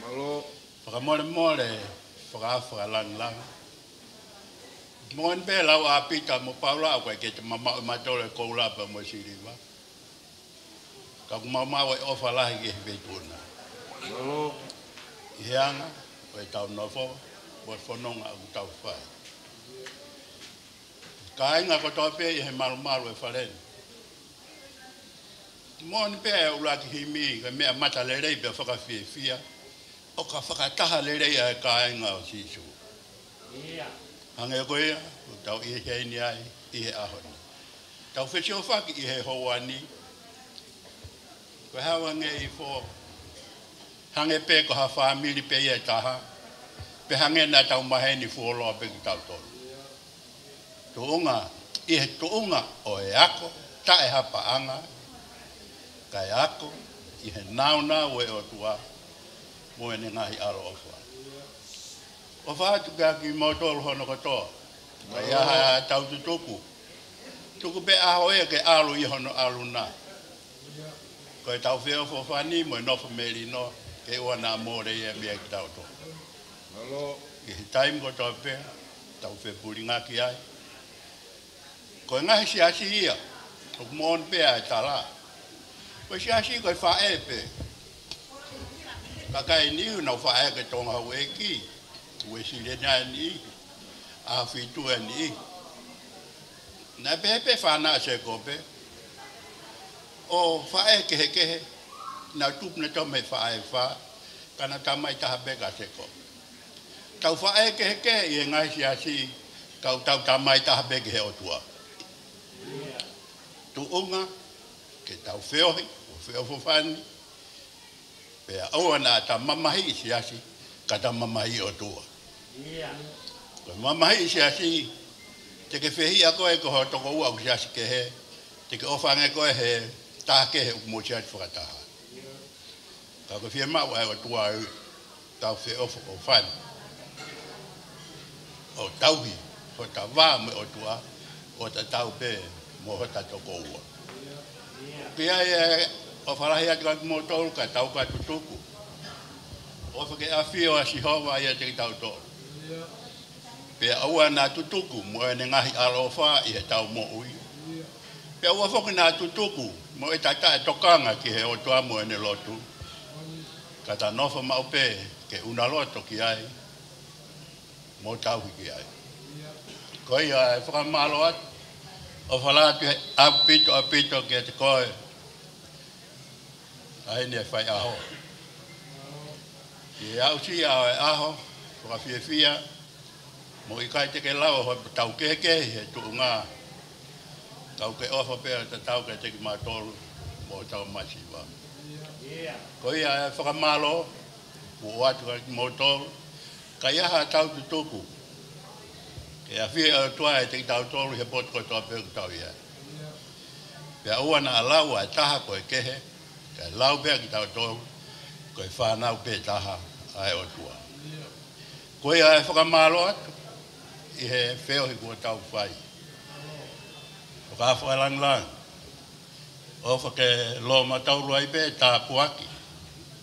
Malo. Whakamore more, whakawhakalangilangi. Mwen pe lau a mo paula kwa ke te mama o matole ko ula pa mo siriwa. Ka ku mama e ofa lahi ke he Loro, i heanga, o e tau nofo, o e whanonga au tau whai. Ka inga katoa pē i he marumaru e wharen. Mōni pē e ura ki himi, ka mea mata lerei pē whakawhie fia, o ka whakataha lerei a e ka inga o sisu. Hange koe, o tau i he ni ai, i he ahoni. Tau whetio whaki i he hoa ni, Ko hawa ngei i fō hange pe ko ha family pe ye ta pe hange na ta ma ni fu pe ki ta to to nga i he to nga o e ako ta e ha anga ka e ako i he nau na we o tua mo e ni ngai aro o fa o fa tu ga ki mo to lo no ko to ma ya ha ta tu tu Tuku pe aho e ke alu iho no alu na. Koe tau feo fofani mo e nofa meri noa ke o na mo re ya bia ta o to lo ke time go to pe ta o fe puri nga ki ai ko nga si asi ia o mon pe a ta la ko e si asi ko fa e pe ka kai ni na fa e ke tonga o e ki o si le na ni a fi tu e ni na pe pe fa na se ko pe o fa e ke ke na tup na tau mai whaa kana tau mai taha beka se ko. Tau whaa e kehe kehe i e ngai si kau tau tau mai taha beka he o tua. Tu unga, ke tau feohi, o feo fufani, pea aua na ta sia si asi, ka ta mamahi o tua. Ko sia si asi, te ke whehi a koe ko ho toko ua kusiasi ke he, te ke ofange koe he, tāke he ukumotia i ha Tau ka whia mau ai wa tua au, tau whia ofo o whan. O tauhi, ho ta wā mai o tua, o ta tau pē, mo ho ta toko ua. Pia e eh, o wharahi a grand motoru ka tau ka tutuku. O whake a whia o a si hova i a te tau tōru. Pia aua nā tutuku, mo e ne ngahi arofa i he tau mo ui. Pia aua whaki nā tutuku, mo e tata e tokanga ki he o tua mo e ne lotu. Pia ka ta nofa mau pe ke una loa toki ai mo tau hiki ai koi ai fra malo at o fala ke apito apito ke te koi ai ne fai aho ke au si au e aho fra fie fia mo i kai te ke lawa ho tau ke ke he tu ngā tau ke ofa pe ta tau ke te ki mātoru mo tau masi wa mo Ko ia e whakamalo, ko o atu ki motol, ka ia ha tau tu tuku. E a whi e tua e te ki tau tolu, he pot koe toa pēku tau ia. Pea uana a lau a taha ko e kehe, ka e lau pēku tau tolu, ko e whanau pē taha a e o tua. Ko ia e whakamalo atu, i he feo he kua tau whai. Ko ka whai lang lang o ke lo matauru ai pē tā puaki.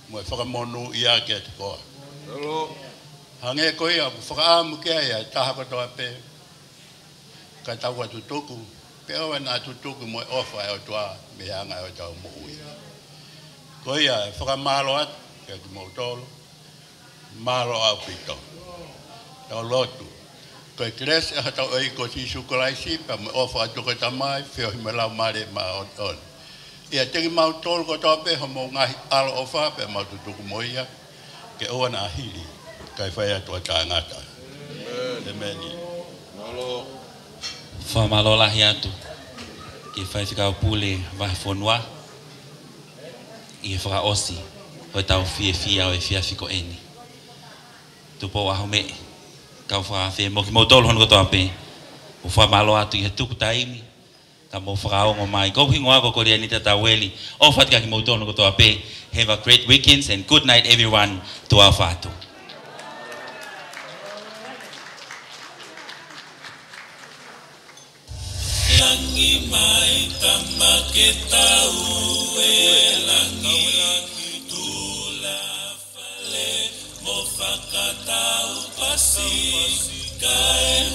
Mwai whakamonu monu ia kia te koa. Hello. Hange koi a whaka āmu kia ia taha katoa pē. Ka tau atu tuku. Pē awa nā atu tuku mwai ofa ia toa tua ia e o tau mohu i. Koi a whakamalo atu ke te mautolo. Malo au pito. Tau lotu. Koi kres e hatau e i kosi sukulaisi pa mwai ofa atu katamai. Fio himalau mare ma o ia tegi mau tolu kotoa pe homo ngahi alo ofa pe mau tutuku moia ke oa na ahiri kai fai atua ta ngata Amen Fa malo lahi atu ki fai fika upule vahe fonua i e fuka osi o tau fie fia o e fia fiko eni tupo wahome kau fuka fie moki mau tolu hono kotoa pe ufa malo atu i he tuku taimi mai. ni weli. O ki Have a great weekend and good night everyone. Tua whātou. Langi mai ke langi pasi